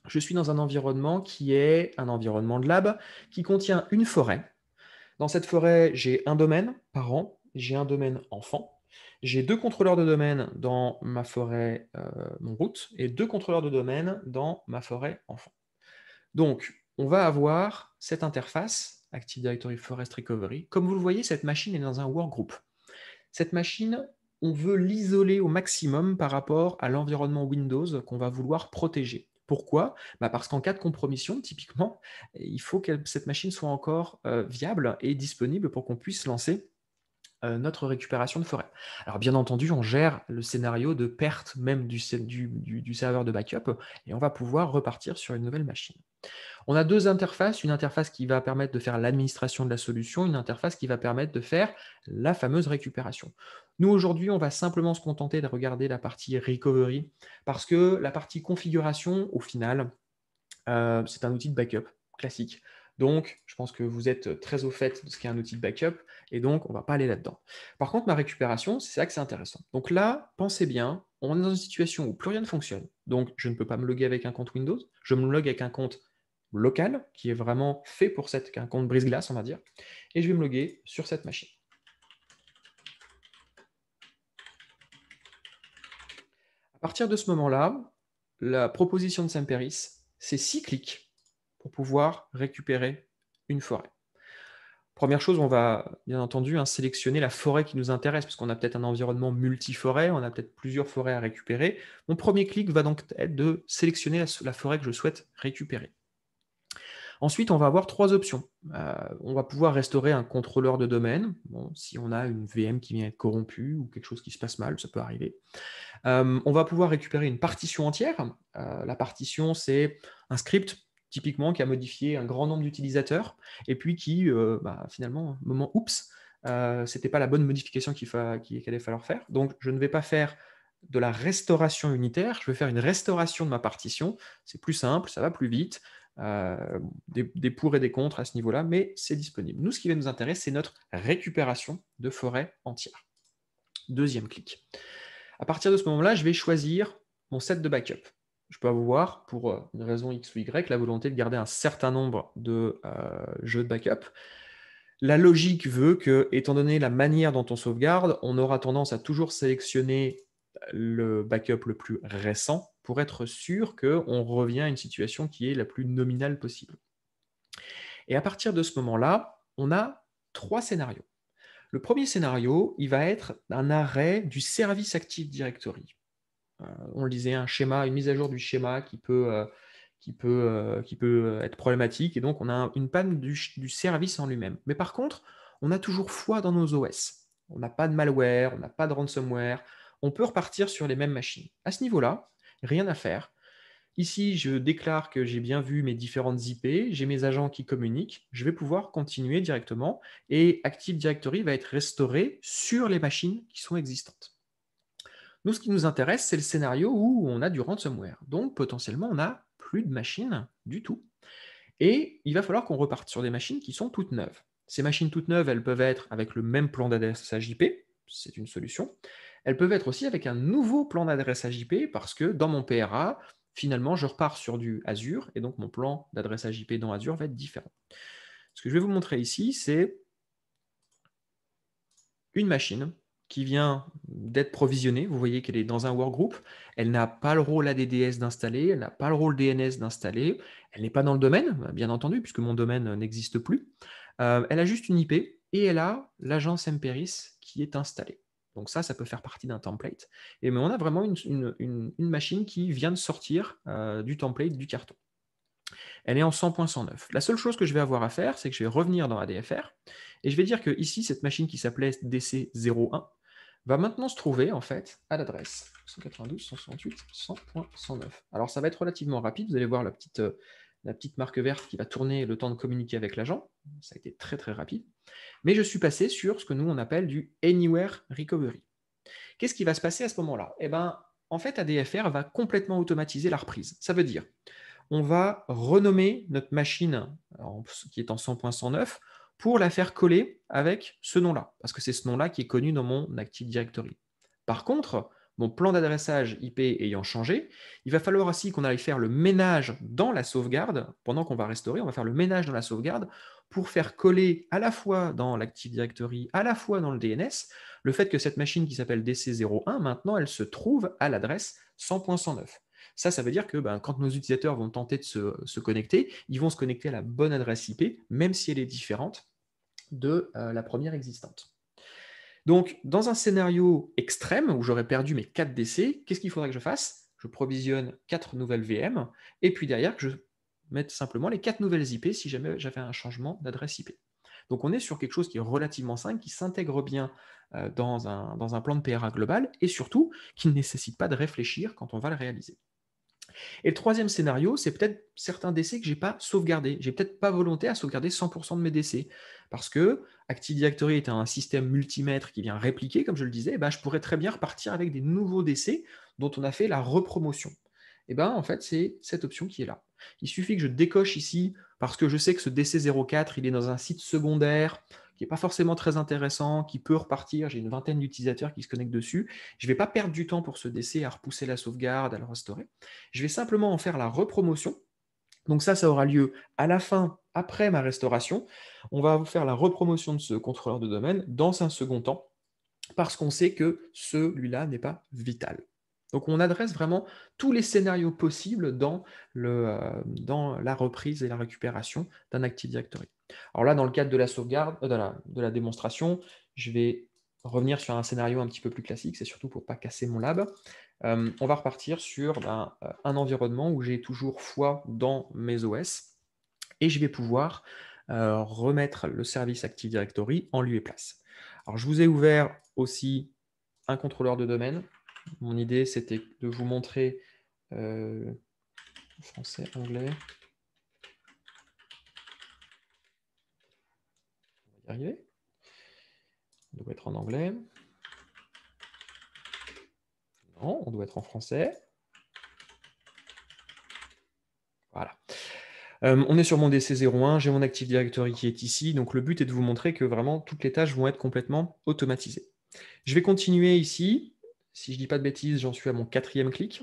S2: je suis dans un environnement qui est un environnement de lab qui contient une forêt dans cette forêt, j'ai un domaine parent, j'ai un domaine enfant, j'ai deux contrôleurs de domaine dans ma forêt euh, mon route et deux contrôleurs de domaine dans ma forêt enfant. Donc, on va avoir cette interface Active Directory Forest Recovery. Comme vous le voyez, cette machine est dans un workgroup. Cette machine, on veut l'isoler au maximum par rapport à l'environnement Windows qu'on va vouloir protéger. Pourquoi? Bah, Parce qu'en cas de compromission, typiquement, il faut que cette machine soit encore viable et disponible pour qu'on puisse lancer notre récupération de forêt. Alors bien entendu, on gère le scénario de perte même du, du, serveur de backup et on va pouvoir repartir sur une nouvelle machine. On a deux interfaces, une interface qui va permettre de faire l'administration de la solution, une interface qui va permettre de faire la fameuse récupération. Nous, aujourd'hui, on va simplement se contenter de regarder la partie recovery parce que la partie configuration, au final, euh, c'est un outil de backup classique. Donc, je pense que vous êtes très au fait de ce qu'est un outil de backup, et donc on ne va pas aller là-dedans. Par contre, ma récupération, c'est ça que c'est intéressant. Donc là, pensez bien, on est dans une situation où plus rien ne fonctionne. Donc, je ne peux pas me loguer avec un compte Windows, je me logue avec un compte local, qui est vraiment fait pour cette, un compte brise-glace, on va dire, et je vais me loguer sur cette machine. À partir de ce moment-là, la proposition de Saint-Péris, c'est six clics pour pouvoir récupérer une forêt. Première chose, on va bien entendu hein, sélectionner la forêt qui nous intéresse, parce qu'on a peut-être un environnement multiforêt, on a peut-être plusieurs forêts à récupérer. Mon premier clic va donc être de sélectionner la forêt que je souhaite récupérer. Ensuite, on va avoir trois options. Euh, on va pouvoir restaurer un contrôleur de domaine. si on a une VM qui vient être corrompue ou quelque chose qui se passe mal, ça peut arriver. Euh, on va pouvoir récupérer une partition entière. Euh, la partition, c'est un script typiquement qui a modifié un grand nombre d'utilisateurs et puis qui, bah, finalement, moment oups, ce n'était pas la bonne modification qu'il allait falloir faire. Donc, je ne vais pas faire de la restauration unitaire, je vais faire une restauration de ma partition. C'est plus simple, ça va plus vite. Euh, des, pour et des contre à ce niveau-là, mais c'est disponible. Nous, ce qui va nous intéresser, c'est notre récupération de forêt entière. Deuxième clic. À partir de ce moment-là, je vais choisir mon set de backup. Je peux avoir, pour euh, une raison X ou Y, la volonté de garder un certain nombre de euh, jeux de backup. La logique veut que, étant donné la manière dont on sauvegarde, on aura tendance à toujours sélectionner le backup le plus récent pour être sûr qu'on revient à une situation qui est la plus nominale possible. Et à partir de ce moment-là, on a trois scénarios. Le premier scénario, il va être un arrêt du service Active Directory. Euh, on le disait, un schéma, une mise à jour du schéma qui peut, euh, euh, être problématique, et donc on a une panne du, du service en lui-même. Mais par contre, on a toujours foi dans nos OS. On n'a pas de malware, on n'a pas de ransomware, on peut repartir sur les mêmes machines. À ce niveau-là, rien à faire. Ici, je déclare que j'ai bien vu mes différentes IP, j'ai mes agents qui communiquent, je vais pouvoir continuer directement et Active Directory va être restauré sur les machines qui sont existantes. Nous, ce qui nous intéresse, c'est le scénario où on a du ransomware. Donc, potentiellement, on n'a plus de machines du tout. Et il va falloir qu'on reparte sur des machines qui sont toutes neuves. Ces machines toutes neuves, elles peuvent être avec le même plan d'adressage IP, c'est une solution. Elles peuvent être aussi avec un nouveau plan d'adressage IP parce que dans mon PRA, finalement, je repars sur du Azure et donc mon plan d'adressage IP dans Azure va être différent. Ce que je vais vous montrer ici, c'est une machine qui vient d'être provisionnée. Vous voyez qu'elle est dans un workgroup. Elle n'a pas le rôle ADDS d'installer, elle n'a pas le rôle DNS d'installer. Elle n'est pas dans le domaine, bien entendu, puisque mon domaine n'existe plus. Euh, elle a juste une IP et elle a l'agence Emperis qui est installée. Donc ça, ça peut faire partie d'un template. Et mais on a vraiment une, machine qui vient de sortir euh, du template du carton. Elle est en 100.109. La seule chose que je vais avoir à faire, c'est que je vais revenir dans ADFR et je vais dire que ici, cette machine qui s'appelait DC01 va maintenant se trouver en fait à l'adresse 192.168.100.109. Alors ça va être relativement rapide, vous allez voir la petite, euh, la petite marque verte qui va tourner le temps de communiquer avec l'agent. Ça a été très très rapide. Mais je suis passé sur ce que nous on appelle du Anywhere Recovery. Qu'est-ce qui va se passer à ce moment-là? Eh bien, en fait, ADFR va complètement automatiser la reprise. Ça veut dire, on va renommer notre machine qui est en 100.109 pour la faire coller avec ce nom-là, parce que c'est ce nom-là qui est connu dans mon Active Directory. Par contre, mon plan d'adressage IP ayant changé, il va falloir aussi qu'on aille faire le ménage dans la sauvegarde, pendant qu'on va restaurer, on va faire le ménage dans la sauvegarde pour faire coller à la fois dans l'Active Directory, à la fois dans le DNS, le fait que cette machine qui s'appelle DC01, maintenant, elle se trouve à l'adresse 100.109. Ça, ça veut dire que ben, quand nos utilisateurs vont tenter de se, connecter, ils vont se connecter à la bonne adresse IP, même si elle est différente de euh, la première existante. Donc, dans un scénario extrême où j'aurais perdu mes 4 DC, qu'est-ce qu'il faudrait que je fasse? Je provisionne 4 nouvelles VM, et puis derrière, je mette simplement les 4 nouvelles IP si jamais j'avais un changement d'adresse IP. Donc on est sur quelque chose qui est relativement simple, qui s'intègre bien euh, dans un plan de PRA global, et surtout qui ne nécessite pas de réfléchir quand on va le réaliser. Et le troisième scénario, c'est peut-être certains décès que je n'ai pas sauvegardés. J'ai peut-être pas volonté à sauvegarder 100% de mes décès. Parce que Active Directory est un système multimètre qui vient répliquer, comme je le disais, ben, je pourrais très bien repartir avec des nouveaux décès dont on a fait la repromotion. Et ben en fait, c'est cette option qui est là. Il suffit que je décoche ici, parce que je sais que ce DC04, il est dans un site secondaire, qui n'est pas forcément très intéressant, qui peut repartir. J'ai une vingtaine d'utilisateurs qui se connectent dessus. Je ne vais pas perdre du temps pour ce DC à repousser la sauvegarde, à le restaurer. Je vais simplement en faire la repromotion. Donc ça, ça aura lieu à la fin, après ma restauration. On va faire la repromotion de ce contrôleur de domaine dans un second temps, parce qu'on sait que celui-là n'est pas vital. Donc on adresse vraiment tous les scénarios possibles euh, dans la reprise et la récupération d'un Active Directory. Alors là, dans le cadre de la sauvegarde, euh, de, la, démonstration, je vais revenir sur un scénario un petit peu plus classique, c'est surtout pour ne pas casser mon lab. Euh, on va repartir sur ben, un environnement où j'ai toujours foi dans mes OS et je vais pouvoir remettre le service Active Directory en lieu et place. Alors je vous ai ouvert aussi un contrôleur de domaine. Mon idée c'était de vous montrer français, anglais, arriver. On doit être en anglais. Non, on doit être en français. Voilà. Euh, on est sur mon DC01, j'ai mon Active Directory qui est ici. Donc le but est de vous montrer que vraiment toutes les tâches vont être complètement automatisées. Je vais continuer ici. Si je ne dis pas de bêtises, j'en suis à mon quatrième clic.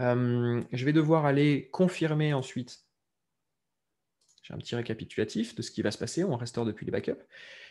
S2: Euh, je vais devoir aller confirmer ensuite J'ai un petit récapitulatif de ce qui va se passer. On restaure depuis les backups.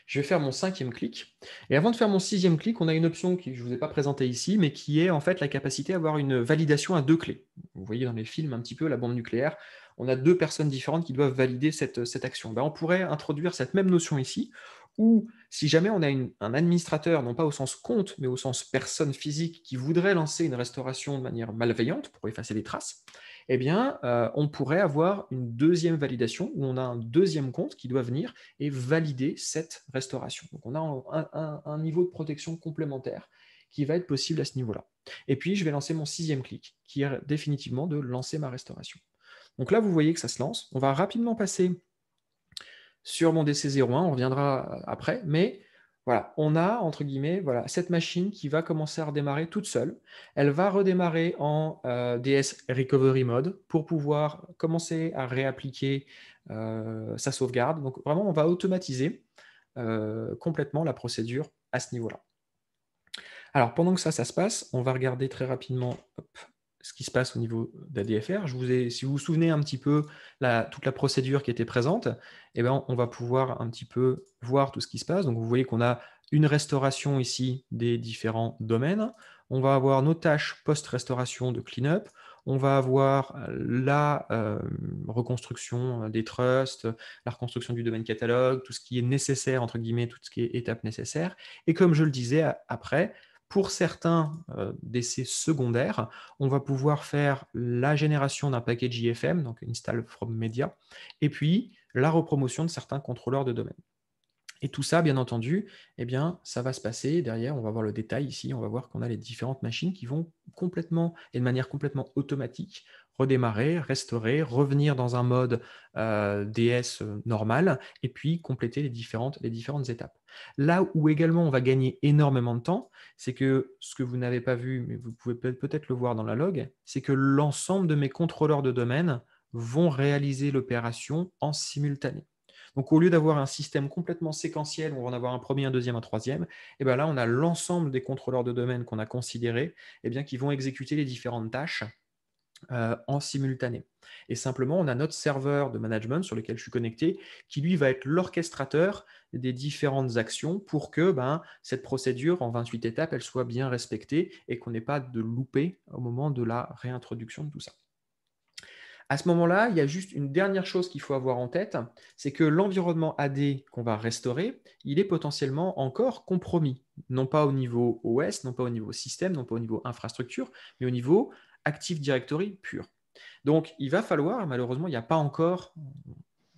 S2: Je vais faire mon cinquième clic. Et avant de faire mon sixième clic, on a une option que je ne vous ai pas présentée ici, mais qui est en fait la capacité à avoir une validation à deux clés. Vous voyez dans les films un petit peu la bombe nucléaire. On a deux personnes différentes qui doivent valider cette, action. Ben, on pourrait introduire cette même notion ici, où si jamais on a un administrateur, non pas au sens compte, mais au sens personne physique, qui voudrait lancer une restauration de manière malveillante pour effacer les traces, eh bien, euh, on pourrait avoir une deuxième validation où on a un deuxième compte qui doit venir et valider cette restauration. Donc, on a un, niveau de protection complémentaire qui va être possible à ce niveau-là. Et puis, je vais lancer mon sixième clic, qui est définitivement de lancer ma restauration. Donc là, vous voyez que ça se lance. On va rapidement passer sur mon DC01, on reviendra après, mais voilà, on a, entre guillemets, voilà, cette machine qui va commencer à redémarrer toute seule. Elle va redémarrer en euh, DS Recovery Mode pour pouvoir commencer à réappliquer euh, sa sauvegarde. Donc vraiment, on va automatiser euh, complètement la procédure à ce niveau-là. Alors pendant que ça, ça se passe, on va regarder très rapidement ce qui se passe au niveau d'ADFR. Si vous vous souvenez un petit peu la, toute la procédure qui était présente, eh ben, on va pouvoir un petit peu voir tout ce qui se passe. Donc vous voyez qu'on a une restauration ici des différents domaines. On va avoir nos tâches post-restauration de cleanup. On va avoir la euh, reconstruction des trusts, la reconstruction du domaine catalogue, tout ce qui est nécessaire, entre guillemets, tout ce qui est étape nécessaire. Et comme je le disais après, pour certains euh, secondaires, on va pouvoir faire la génération d'un package IFM, donc install from media, et puis la repromotion de certains contrôleurs de domaine. Et tout ça, bien entendu, eh bien, ça va se passer. Derrière, on va voir le détail ici. On va voir qu'on a les différentes machines qui vont complètement et de manière complètement automatique redémarrer, restaurer, revenir dans un mode euh, DS euh, normal et puis compléter les différentes, étapes. Là où également on va gagner énormément de temps, c'est que ce que vous n'avez pas vu, mais vous pouvez peut-être le voir dans la log, c'est que l'ensemble de mes contrôleurs de domaine vont réaliser l'opération en simultané. Donc au lieu d'avoir un système complètement séquentiel on va en avoir un premier, un deuxième, un troisième, et bien là on a l'ensemble des contrôleurs de domaine qu'on a considérés et eh bien, qui vont exécuter les différentes tâches euh, en simultané. Et simplement, on a notre serveur de management sur lequel je suis connecté, qui lui va être l'orchestrateur des différentes actions pour que ben, cette procédure en 28 étapes, elle soit bien respectée et qu'on n'ait pas de loupé au moment de la réintroduction de tout ça. À ce moment-là, il y a juste une dernière chose qu'il faut avoir en tête, c'est que l'environnement AD qu'on va restaurer, il est potentiellement encore compromis, non pas au niveau OS, non pas au niveau système, non pas au niveau infrastructure, mais au niveau Active Directory pur. Donc, il va falloir, malheureusement, il n'y a pas encore,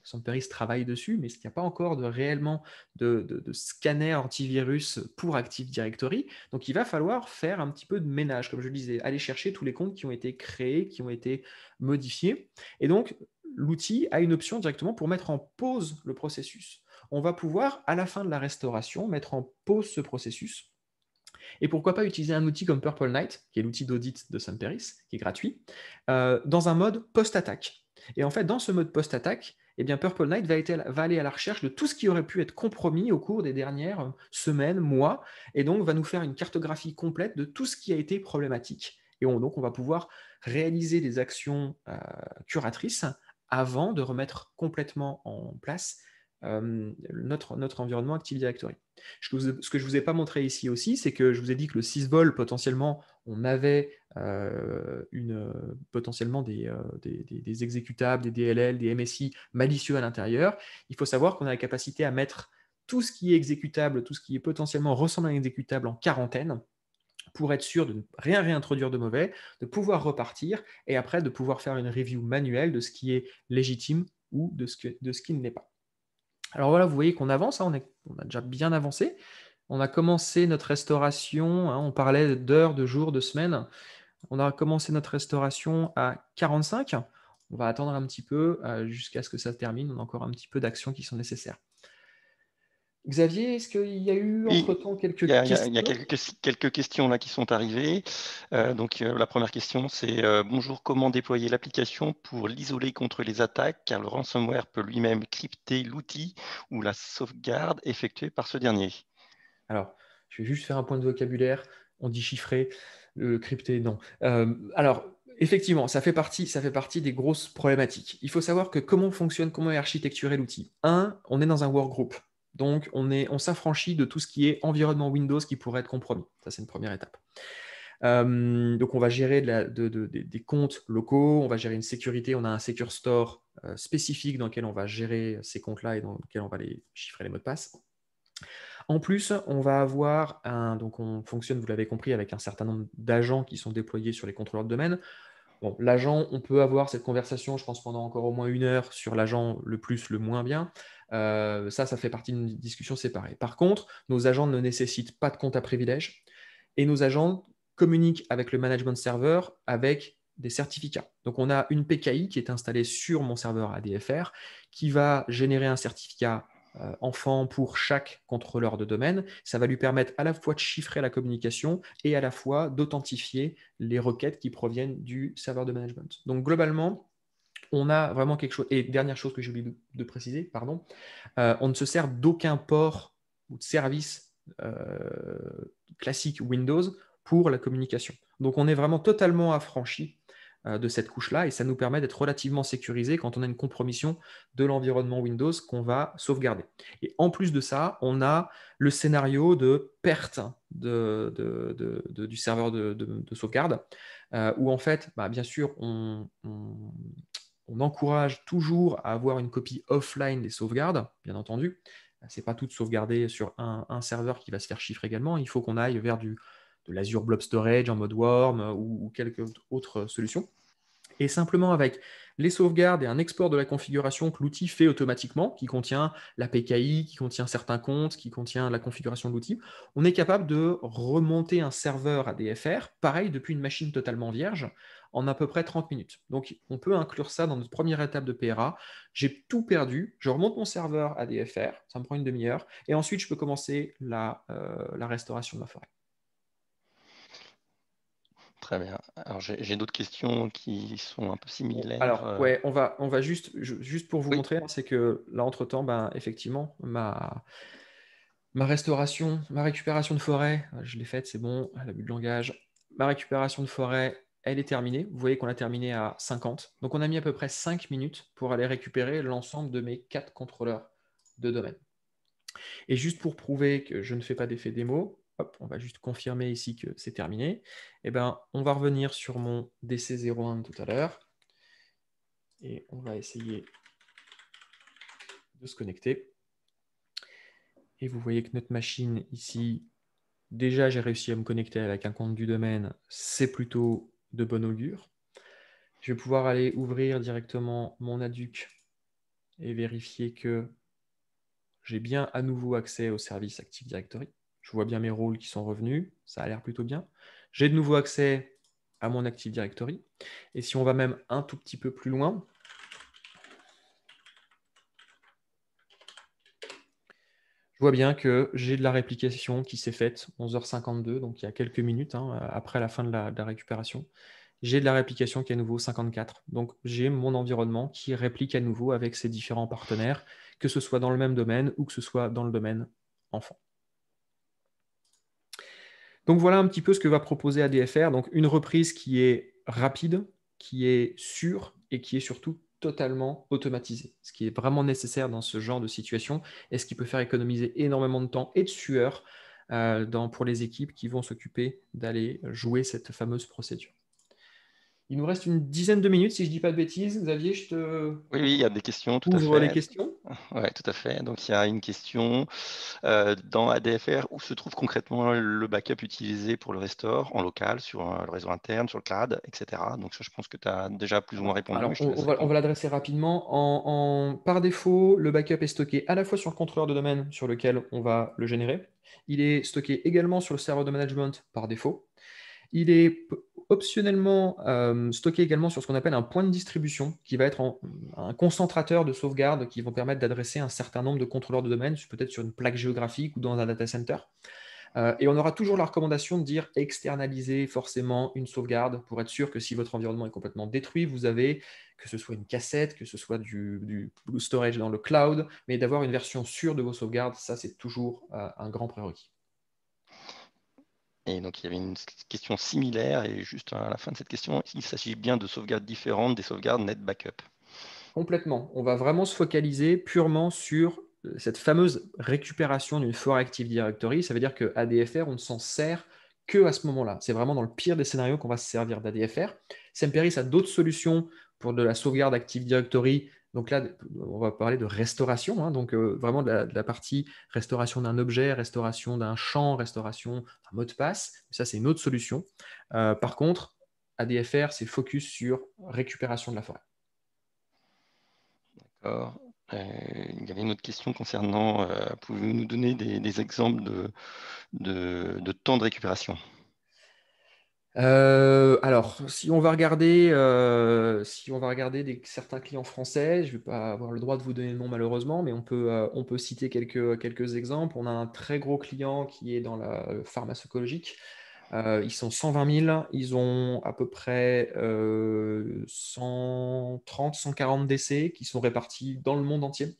S2: Samperis travaille dessus, mais il n'y a pas encore de réellement de, scanner antivirus pour Active Directory. Donc, il va falloir faire un petit peu de ménage, comme je le disais, aller chercher tous les comptes qui ont été créés, qui ont été modifiés. Et donc, l'outil a une option directement pour mettre en pause le processus. On va pouvoir, à la fin de la restauration, mettre en pause ce processus et pourquoi pas utiliser un outil comme Purple Knight, qui est l'outil d'audit de Sunperis, qui est gratuit, euh, dans un mode post-attaque. Et en fait, dans ce mode post-attaque, eh bien, Purple Knight va, aller à la recherche de tout ce qui aurait pu être compromis au cours des dernières semaines, mois, et donc va nous faire une cartographie complète de tout ce qui a été problématique. Et donc, on va pouvoir réaliser des actions euh, curatrices avant de remettre complètement en place euh, notre, notre environnement Active Directory. Ce que, je ne vous ai pas montré ici aussi, c'est que je vous ai dit que le 6 vol, potentiellement, on avait euh, une, potentiellement euh, des, des, exécutables, des DLL, des MSI malicieux à l'intérieur. Il faut savoir qu'on a la capacité à mettre tout ce qui est exécutable, tout ce qui est potentiellement ressemble à un exécutable en quarantaine pour être sûr de ne rien réintroduire de mauvais, de pouvoir repartir et après de pouvoir faire une review manuelle de ce qui est légitime ou de ce, de ce qui ne l'est pas. Alors voilà, vous voyez qu'on avance, hein, on, a déjà bien avancé. On a commencé notre restauration, hein, on parlait d'heures, de jours, de semaines. On a commencé notre restauration à 45. On va attendre un petit peu euh, jusqu'à ce que ça termine. On a encore un petit peu d'actions qui sont nécessaires. Xavier, est-ce qu'il y a eu entre-temps quelques questions
S1: Il y a, quelques, questions là qui sont arrivées. Euh, donc euh, la première question, c'est euh, bonjour, comment déployer l'application pour l'isoler contre les attaques, car le ransomware peut lui-même crypter l'outil ou la sauvegarde effectuée par ce dernier?
S2: Alors, je vais juste faire un point de vocabulaire. On dit chiffrer, crypter, non. alors, Effectivement, ça fait, partie, ça fait partie des grosses problématiques. Il faut savoir que comment fonctionne, comment est architecturé l'outil. Un, on est dans un workgroup. Donc, on, s'affranchit de tout ce qui est environnement Windows qui pourrait être compromis. Ça, c'est une première étape. Euh, donc, on va gérer des comptes locaux, on va gérer une sécurité, on a un Secure Store euh, spécifique dans lequel on va gérer ces comptes-là et dans lequel on va les chiffrer les mots de passe. En plus, on va avoir un, donc on fonctionne, vous l'avez compris, avec un certain nombre d'agents qui sont déployés sur les contrôleurs de domaine. L'agent, on peut avoir cette conversation, je pense, pendant encore au moins une heure sur l'agent le plus, le moins bien. Euh, ça, ça fait partie d'une discussion séparée. Par contre, nos agents ne nécessitent pas de compte à privilège et nos agents communiquent avec le management server avec des certificats. Donc, on a une PKI qui est installée sur mon serveur ADFR qui va générer un certificat euh, enfant pour chaque contrôleur de domaine. Ça va lui permettre à la fois de chiffrer la communication et à la fois d'authentifier les requêtes qui proviennent du serveur de management. Donc globalement, on a vraiment quelque chose. Et dernière chose que j'ai oublié de, préciser, pardon, euh, on ne se sert d'aucun port ou de service euh, classique Windows pour la communication. Donc on est vraiment totalement affranchi de cette couche-là et ça nous permet d'être relativement sécurisé quand on a une compromission de l'environnement Windows qu'on va sauvegarder. Et en plus de ça, on a le scénario de perte du serveur de, sauvegarde euh, où en fait, bah, bien sûr, on, encourage toujours à avoir une copie offline des sauvegardes, bien entendu. Ce n'est pas tout de sauvegarder sur un, serveur qui va se faire chiffrer également. Il faut qu'on aille vers du, l'Azure Blob Storage en mode Worm euh, ou, quelques autres solutions. Et simplement avec les sauvegardes et un export de la configuration que l'outil fait automatiquement, qui contient la PKI, qui contient certains comptes, qui contient la configuration de l'outil, on est capable de remonter un serveur ADFR, pareil, depuis une machine totalement vierge, en à peu près 30 minutes. Donc, on peut inclure ça dans notre première étape de PRA. J'ai tout perdu, je remonte mon serveur ADFR, ça me prend une demi-heure, et ensuite, je peux commencer la, euh, la restauration de ma forêt.
S1: Très bien. Alors j'ai d'autres questions qui sont un peu similaires.
S2: Alors euh. ouais, on va, on va juste, juste pour vous montrer, hein, c'est que là entre-temps, ben, effectivement, ma, ma restauration, ma récupération de forêt, je l'ai faite, c'est bon, à l'abus de langage. Ma récupération de forêt, elle est terminée. Vous voyez qu'on l'a terminée à 50. Donc on a mis à peu près 5 minutes pour aller récupérer l'ensemble de mes 4 contrôleurs de domaine. Et juste pour prouver que je ne fais pas d'effet démo, on va juste confirmer ici que c'est terminé. Eh ben, on va revenir sur mon DC01 tout à l'heure. Et on va essayer de se connecter. Et vous voyez que notre machine ici, déjà j'ai réussi à me connecter avec un compte du domaine. C'est plutôt de bon augure. Je vais pouvoir aller ouvrir directement mon ADUC et vérifier que j'ai bien à nouveau accès au service Active Directory. Je vois bien mes rôles qui sont revenus. Ça a l'air plutôt bien. J'ai de nouveau accès à mon Active Directory. Et si on va même un tout petit peu plus loin, je vois bien que j'ai de la réplication qui s'est faite 11h52, donc il y a quelques minutes hein, après la fin de la, de la récupération. J'ai de la réplication qui est à nouveau 54. Donc j'ai mon environnement qui réplique à nouveau avec ses différents partenaires, que ce soit dans le même domaine ou que ce soit dans le domaine enfant. Donc voilà un petit peu ce que va proposer ADFR. Donc une reprise qui est rapide, qui est sûre et qui est surtout totalement automatisée. Ce qui est vraiment nécessaire dans ce genre de situation et ce qui peut faire économiser énormément de temps et de sueur euh, pour les équipes qui vont s'occuper d'aller jouer cette fameuse procédure. Il nous reste une dizaine de minutes, si je ne dis pas de bêtises. Xavier, je te.
S1: Oui, oui, il y a des questions. Tout
S2: Ouvre les questions.
S1: Oui, tout à fait. Donc, il y a une question euh, dans ADFR où se trouve concrètement le backup utilisé pour le restore en local, sur le réseau interne, sur le cloud, etc. Donc, ça, je pense que tu as déjà plus ou moins répondu.
S2: Alors, on, va, l'adresser rapidement. En, par défaut, le backup est stocké à la fois sur le contrôleur de domaine sur lequel on va le générer. Il est stocké également sur le serveur de management par défaut. Il est optionnellement euh, stocké également sur ce qu'on appelle un point de distribution, qui va être un concentrateur de sauvegarde qui vont permettre d'adresser un certain nombre de contrôleurs de domaine, peut-être sur une plaque géographique ou dans un data center. Euh, et on aura toujours la recommandation de dire externaliser forcément une sauvegarde pour être sûr que si votre environnement est complètement détruit, vous avez, que ce soit une cassette, que ce soit du, du storage dans le cloud, mais d'avoir une version sûre de vos sauvegardes, ça c'est toujours euh, un grand prérequis.
S1: Donc, il y avait une question similaire. Et juste à la fin de cette question, il s'agit bien de sauvegardes différentes des sauvegardes net backup.
S2: Complètement. On va vraiment se focaliser purement sur euh, cette fameuse récupération d'une For Active Directory. Ça veut dire que ADFR, on ne s'en sert que à ce moment-là. C'est vraiment dans le pire des scénarios qu'on va se servir d'ADFR. Semperis a d'autres solutions pour de la sauvegarde Active Directory. Donc là, on va parler de restauration, hein. donc euh, vraiment de la, partie restauration d'un objet, restauration d'un champ, restauration d'un mot de passe. Ça, c'est une autre solution. Euh, par contre, ADFR, c'est focus sur récupération de la forêt.
S1: D'accord. Euh, il y avait une autre question concernant, pouvez-vous nous donner des, exemples de temps de récupération?
S2: Euh, alors, si on va regarder, euh, si on va regarder certains clients français, je ne vais pas avoir le droit de vous donner le nom malheureusement, mais on peut, euh, on peut citer quelques, quelques exemples. On a un très gros client qui est dans la pharmacologique. ils sont 120 000, ils ont à peu près 130, 140 décès qui sont répartis dans le monde entier.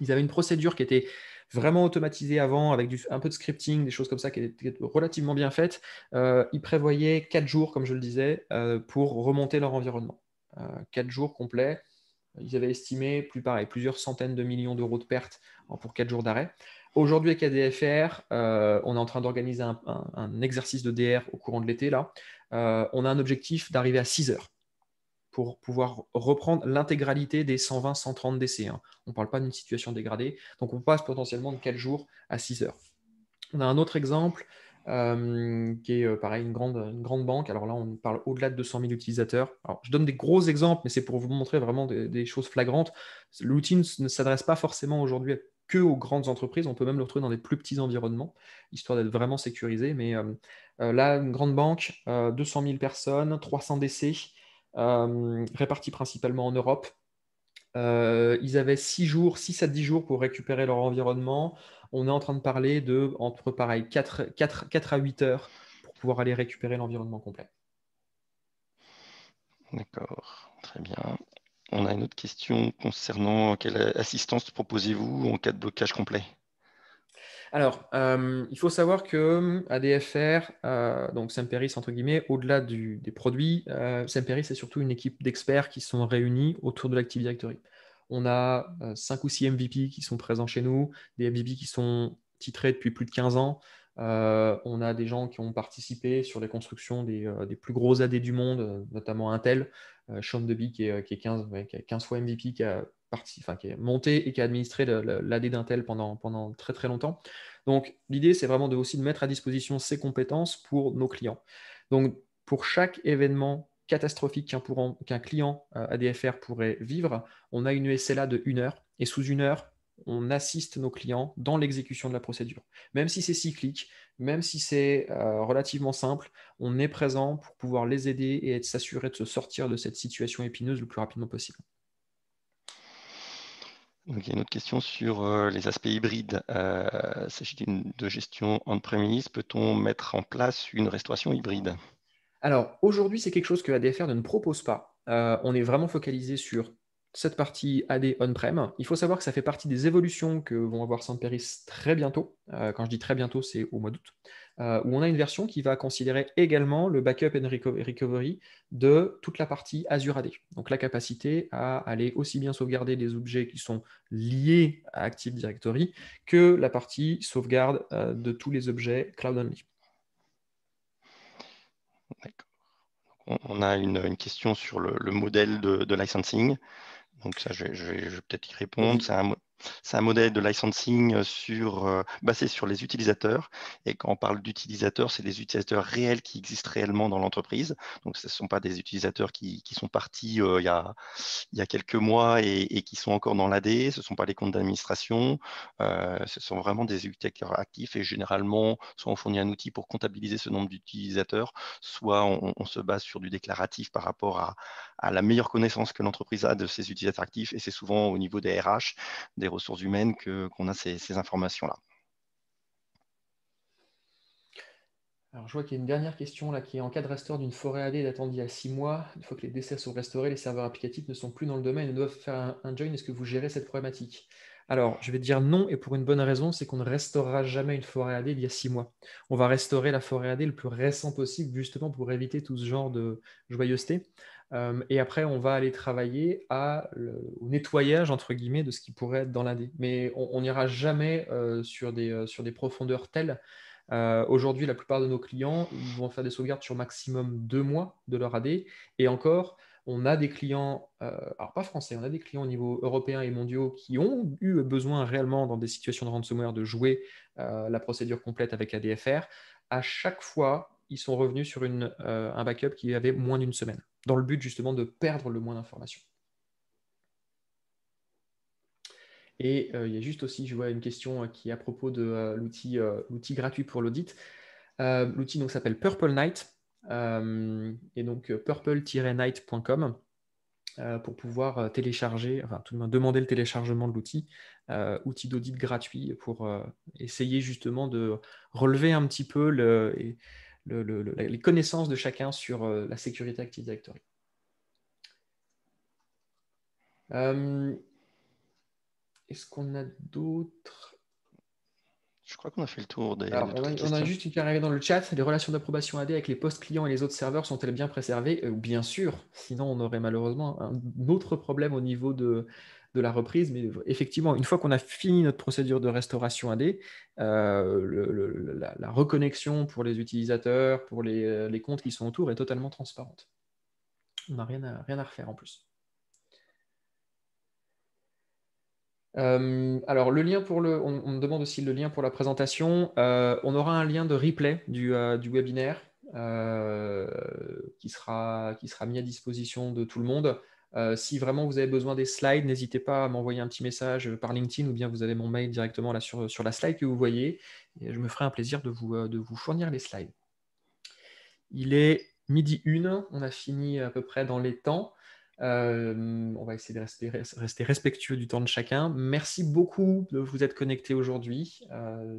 S2: Ils avaient une procédure qui était vraiment automatisé avant, avec du, un peu de scripting, des choses comme ça qui étaient relativement bien faites. Euh, ils prévoyaient 4 jours, comme je le disais, euh, pour remonter leur environnement. 4 euh, jours complets. Ils avaient estimé, plus pareil, plusieurs centaines de millions d'euros de pertes pour 4 jours d'arrêt. Aujourd'hui, avec ADFR, on est en train d'organiser un, un, exercice de DR au courant de l'été. Là, on a un objectif d'arriver à 6 heures pour pouvoir reprendre l'intégralité des 120-130 décès. Hein. On ne parle pas d'une situation dégradée. Donc on passe potentiellement de 4 jours à 6 heures. On a un autre exemple euh, qui est euh, pareil, une grande, grande banque. Alors là, on parle au-delà de 200 000 utilisateurs. Je donne des gros exemples, mais c'est pour vous montrer vraiment des, choses flagrantes. L'outil ne s'adresse pas forcément aujourd'hui que aux grandes entreprises. On peut même le retrouver dans des plus petits environnements, histoire d'être vraiment sécurisé. Mais euh, là, une grande banque, 200 000 personnes, 300 décès. Euh, répartis principalement en Europe. Euh, ils avaient 6 jours, 6 à 10 jours pour récupérer leur environnement. On est en train de parler de entre pareil 4, 4, 4 à 8 heures pour pouvoir aller récupérer l'environnement complet.
S1: D'accord, très bien. On a une autre question concernant quelle assistance proposez-vous en cas de blocage complet?
S2: Alors, euh, il faut savoir que euh, ADFR, euh, donc Semperis, entre guillemets, au-delà des produits, euh, Semperis, c'est surtout une équipe d'experts qui sont réunis autour de l'Active Directory. On a 5 ou 6 MVP qui sont présents chez nous, des MVP qui sont titrés depuis plus de 15 ans. on a des gens qui ont participé sur les constructions des, plus gros AD du monde, notamment Intel. Sean Deby, qui est, qui est 15, qui a 15 fois MVP, qui a qui est monté et qui a administré l'AD d'Intel pendant, pendant très très longtemps. Donc l'idée, c'est vraiment de, aussi de mettre à disposition ces compétences pour nos clients. Donc pour chaque événement catastrophique qu'un client euh, ADFR pourrait vivre, on a une SLA de une heure. Et sous une heure, on assiste nos clients dans l'exécution de la procédure. Même si c'est cyclique, même si c'est euh, relativement simple, on est présent pour pouvoir les aider et s'assurer de se sortir de cette situation épineuse le plus rapidement possible.
S1: Il y a une autre question sur euh, les aspects hybrides. Euh, S'agit de gestion on-premise. Peut-on mettre en place une restauration hybride?
S2: Alors, aujourd'hui, c'est quelque chose que ADFR ne propose pas. Euh, on est vraiment focalisé sur cette partie AD on-prem. Il faut savoir que ça fait partie des évolutions que vont avoir Samperis très bientôt. Euh, quand je dis très bientôt, c'est au mois d'août. Euh, où on a une version qui va considérer également le backup and recovery de toute la partie Azure AD. Donc la capacité à aller aussi bien sauvegarder des objets qui sont liés à Active Directory que la partie sauvegarde euh, de tous les objets cloud only.
S1: D'accord. On a une, question sur le, modèle de licensing. Donc ça, je vais, peut-être y répondre. C'est un, c'est un modèle de licensing euh, euh, basé sur les utilisateurs. Et quand on parle d'utilisateurs, c'est des utilisateurs réels qui existent réellement dans l'entreprise. Donc, ce ne sont pas des utilisateurs qui, sont partis euh, il, y a, il, y a, quelques mois et, qui sont encore dans l'AD. Ce ne sont pas les comptes d'administration. ce sont vraiment des utilisateurs actifs. Et généralement, soit on fournit un outil pour comptabiliser ce nombre d'utilisateurs, soit on, se base sur du déclaratif par rapport à, à la meilleure connaissance que l'entreprise a de ses utilisateurs actifs. Et c'est souvent au niveau des RH, des ressources humaines qu'on a ces, informations-là.
S2: Alors, je vois qu'il y a une dernière question là qui est en cas de restaure d'une forêt AD datant d'il y a six mois, une fois que les décès sont restaurés, les serveurs applicatifs ne sont plus dans le domaine et doivent faire un, join. Est-ce que vous gérez cette problématique? Alors, je vais dire non et pour une bonne raison, c'est qu'on ne restaurera jamais une forêt AD d'il y a six mois. On va restaurer la forêt AD le plus récent possible, justement pour éviter tout ce genre de joyeuseté. Et après, on va aller travailler au nettoyage, entre guillemets, de ce qui pourrait être dans l'AD. Mais on n'ira jamais sur, des, profondeurs telles aujourd'hui, la plupart de nos clients vont faire des sauvegardes sur maximum deux mois de leur AD. Et encore, on a des clients, alors pas français, on a des clients au niveau européen et mondiaux qui ont eu besoin réellement dans des situations de ransomware de jouer la procédure complète avec ADFR. À chaque fois, ils sont revenus sur un backup qui avait moins d'une semaine, dans le but justement de perdre le moins d'informations. Et euh, il y a juste aussi, je vois une question euh, qui est à propos de euh, l'outil, gratuit pour l'audit. l'outil s'appelle Purple Night et donc purple-night.com pour pouvoir télécharger, enfin tout le monde demander le téléchargement de l'outil, outil d'audit gratuit pour essayer justement de relever un petit peu le, les connaissances de chacun sur la sécurité Active Directory. Est-ce qu'on a d'autres?
S1: Je crois qu'on a fait le tour des.
S2: on, a, juste une qui est arrivée dans le chat. Les relations d'approbation AD avec les postes clients et les autres serveurs sont-elles bien préservées? Euh, Bien sûr. Sinon, on aurait malheureusement un autre problème au niveau de, la reprise. Mais effectivement, une fois qu'on a fini notre procédure de restauration AD, euh, la, reconnexion pour les utilisateurs, pour les, euh, les, comptes qui sont autour est totalement transparente. On n'a rien rien à refaire en plus. Euh, alors, le lien pour le, on, me demande aussi le lien pour la présentation. Euh, on aura un lien de replay du, euh, webinaire qui, sera, qui sera mis à disposition de tout le monde. Si vraiment vous avez besoin des slides, n'hésitez pas à m'envoyer un petit message par LinkedIn ou bien vous avez mon mail directement là sur, sur la slide que vous voyez. Je me ferai un plaisir de vous, de vous fournir les slides. Il est midi 1, on a fini à peu près dans les temps. Euh, on va essayer de rester, respectueux du temps de chacun. Merci beaucoup de vous être connecté aujourd'hui. Euh,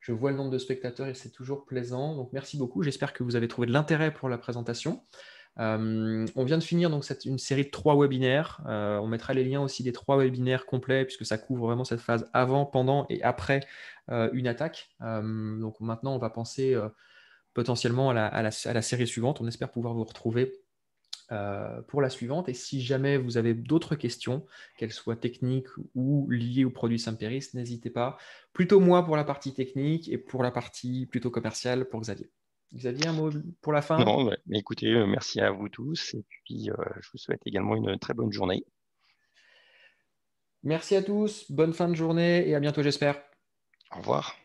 S2: je vois le nombre de spectateurs et c'est toujours plaisant. Donc merci beaucoup. J'espère que vous avez trouvé de l'intérêt pour la présentation. Euh, on vient de finir donc une série de trois webinaires. on mettra les liens aussi des trois webinaires complets puisque ça couvre vraiment cette phase avant, pendant et après une attaque. donc maintenant, on va penser potentiellement à la, série suivante. On espère pouvoir vous retrouver euh, pour la suivante. Et si jamais vous avez d'autres questions, qu'elles soient techniques ou liées au produit Saint-Péris, n'hésitez pas. Plutôt moi pour la partie technique et pour la partie plutôt commerciale pour Xavier. Xavier, un mot pour la fin?
S1: Non, mais écoutez, euh, merci à vous tous et puis euh, je vous souhaite également une très bonne journée.
S2: Merci à tous, bonne fin de journée et à bientôt j'espère.
S1: Au revoir.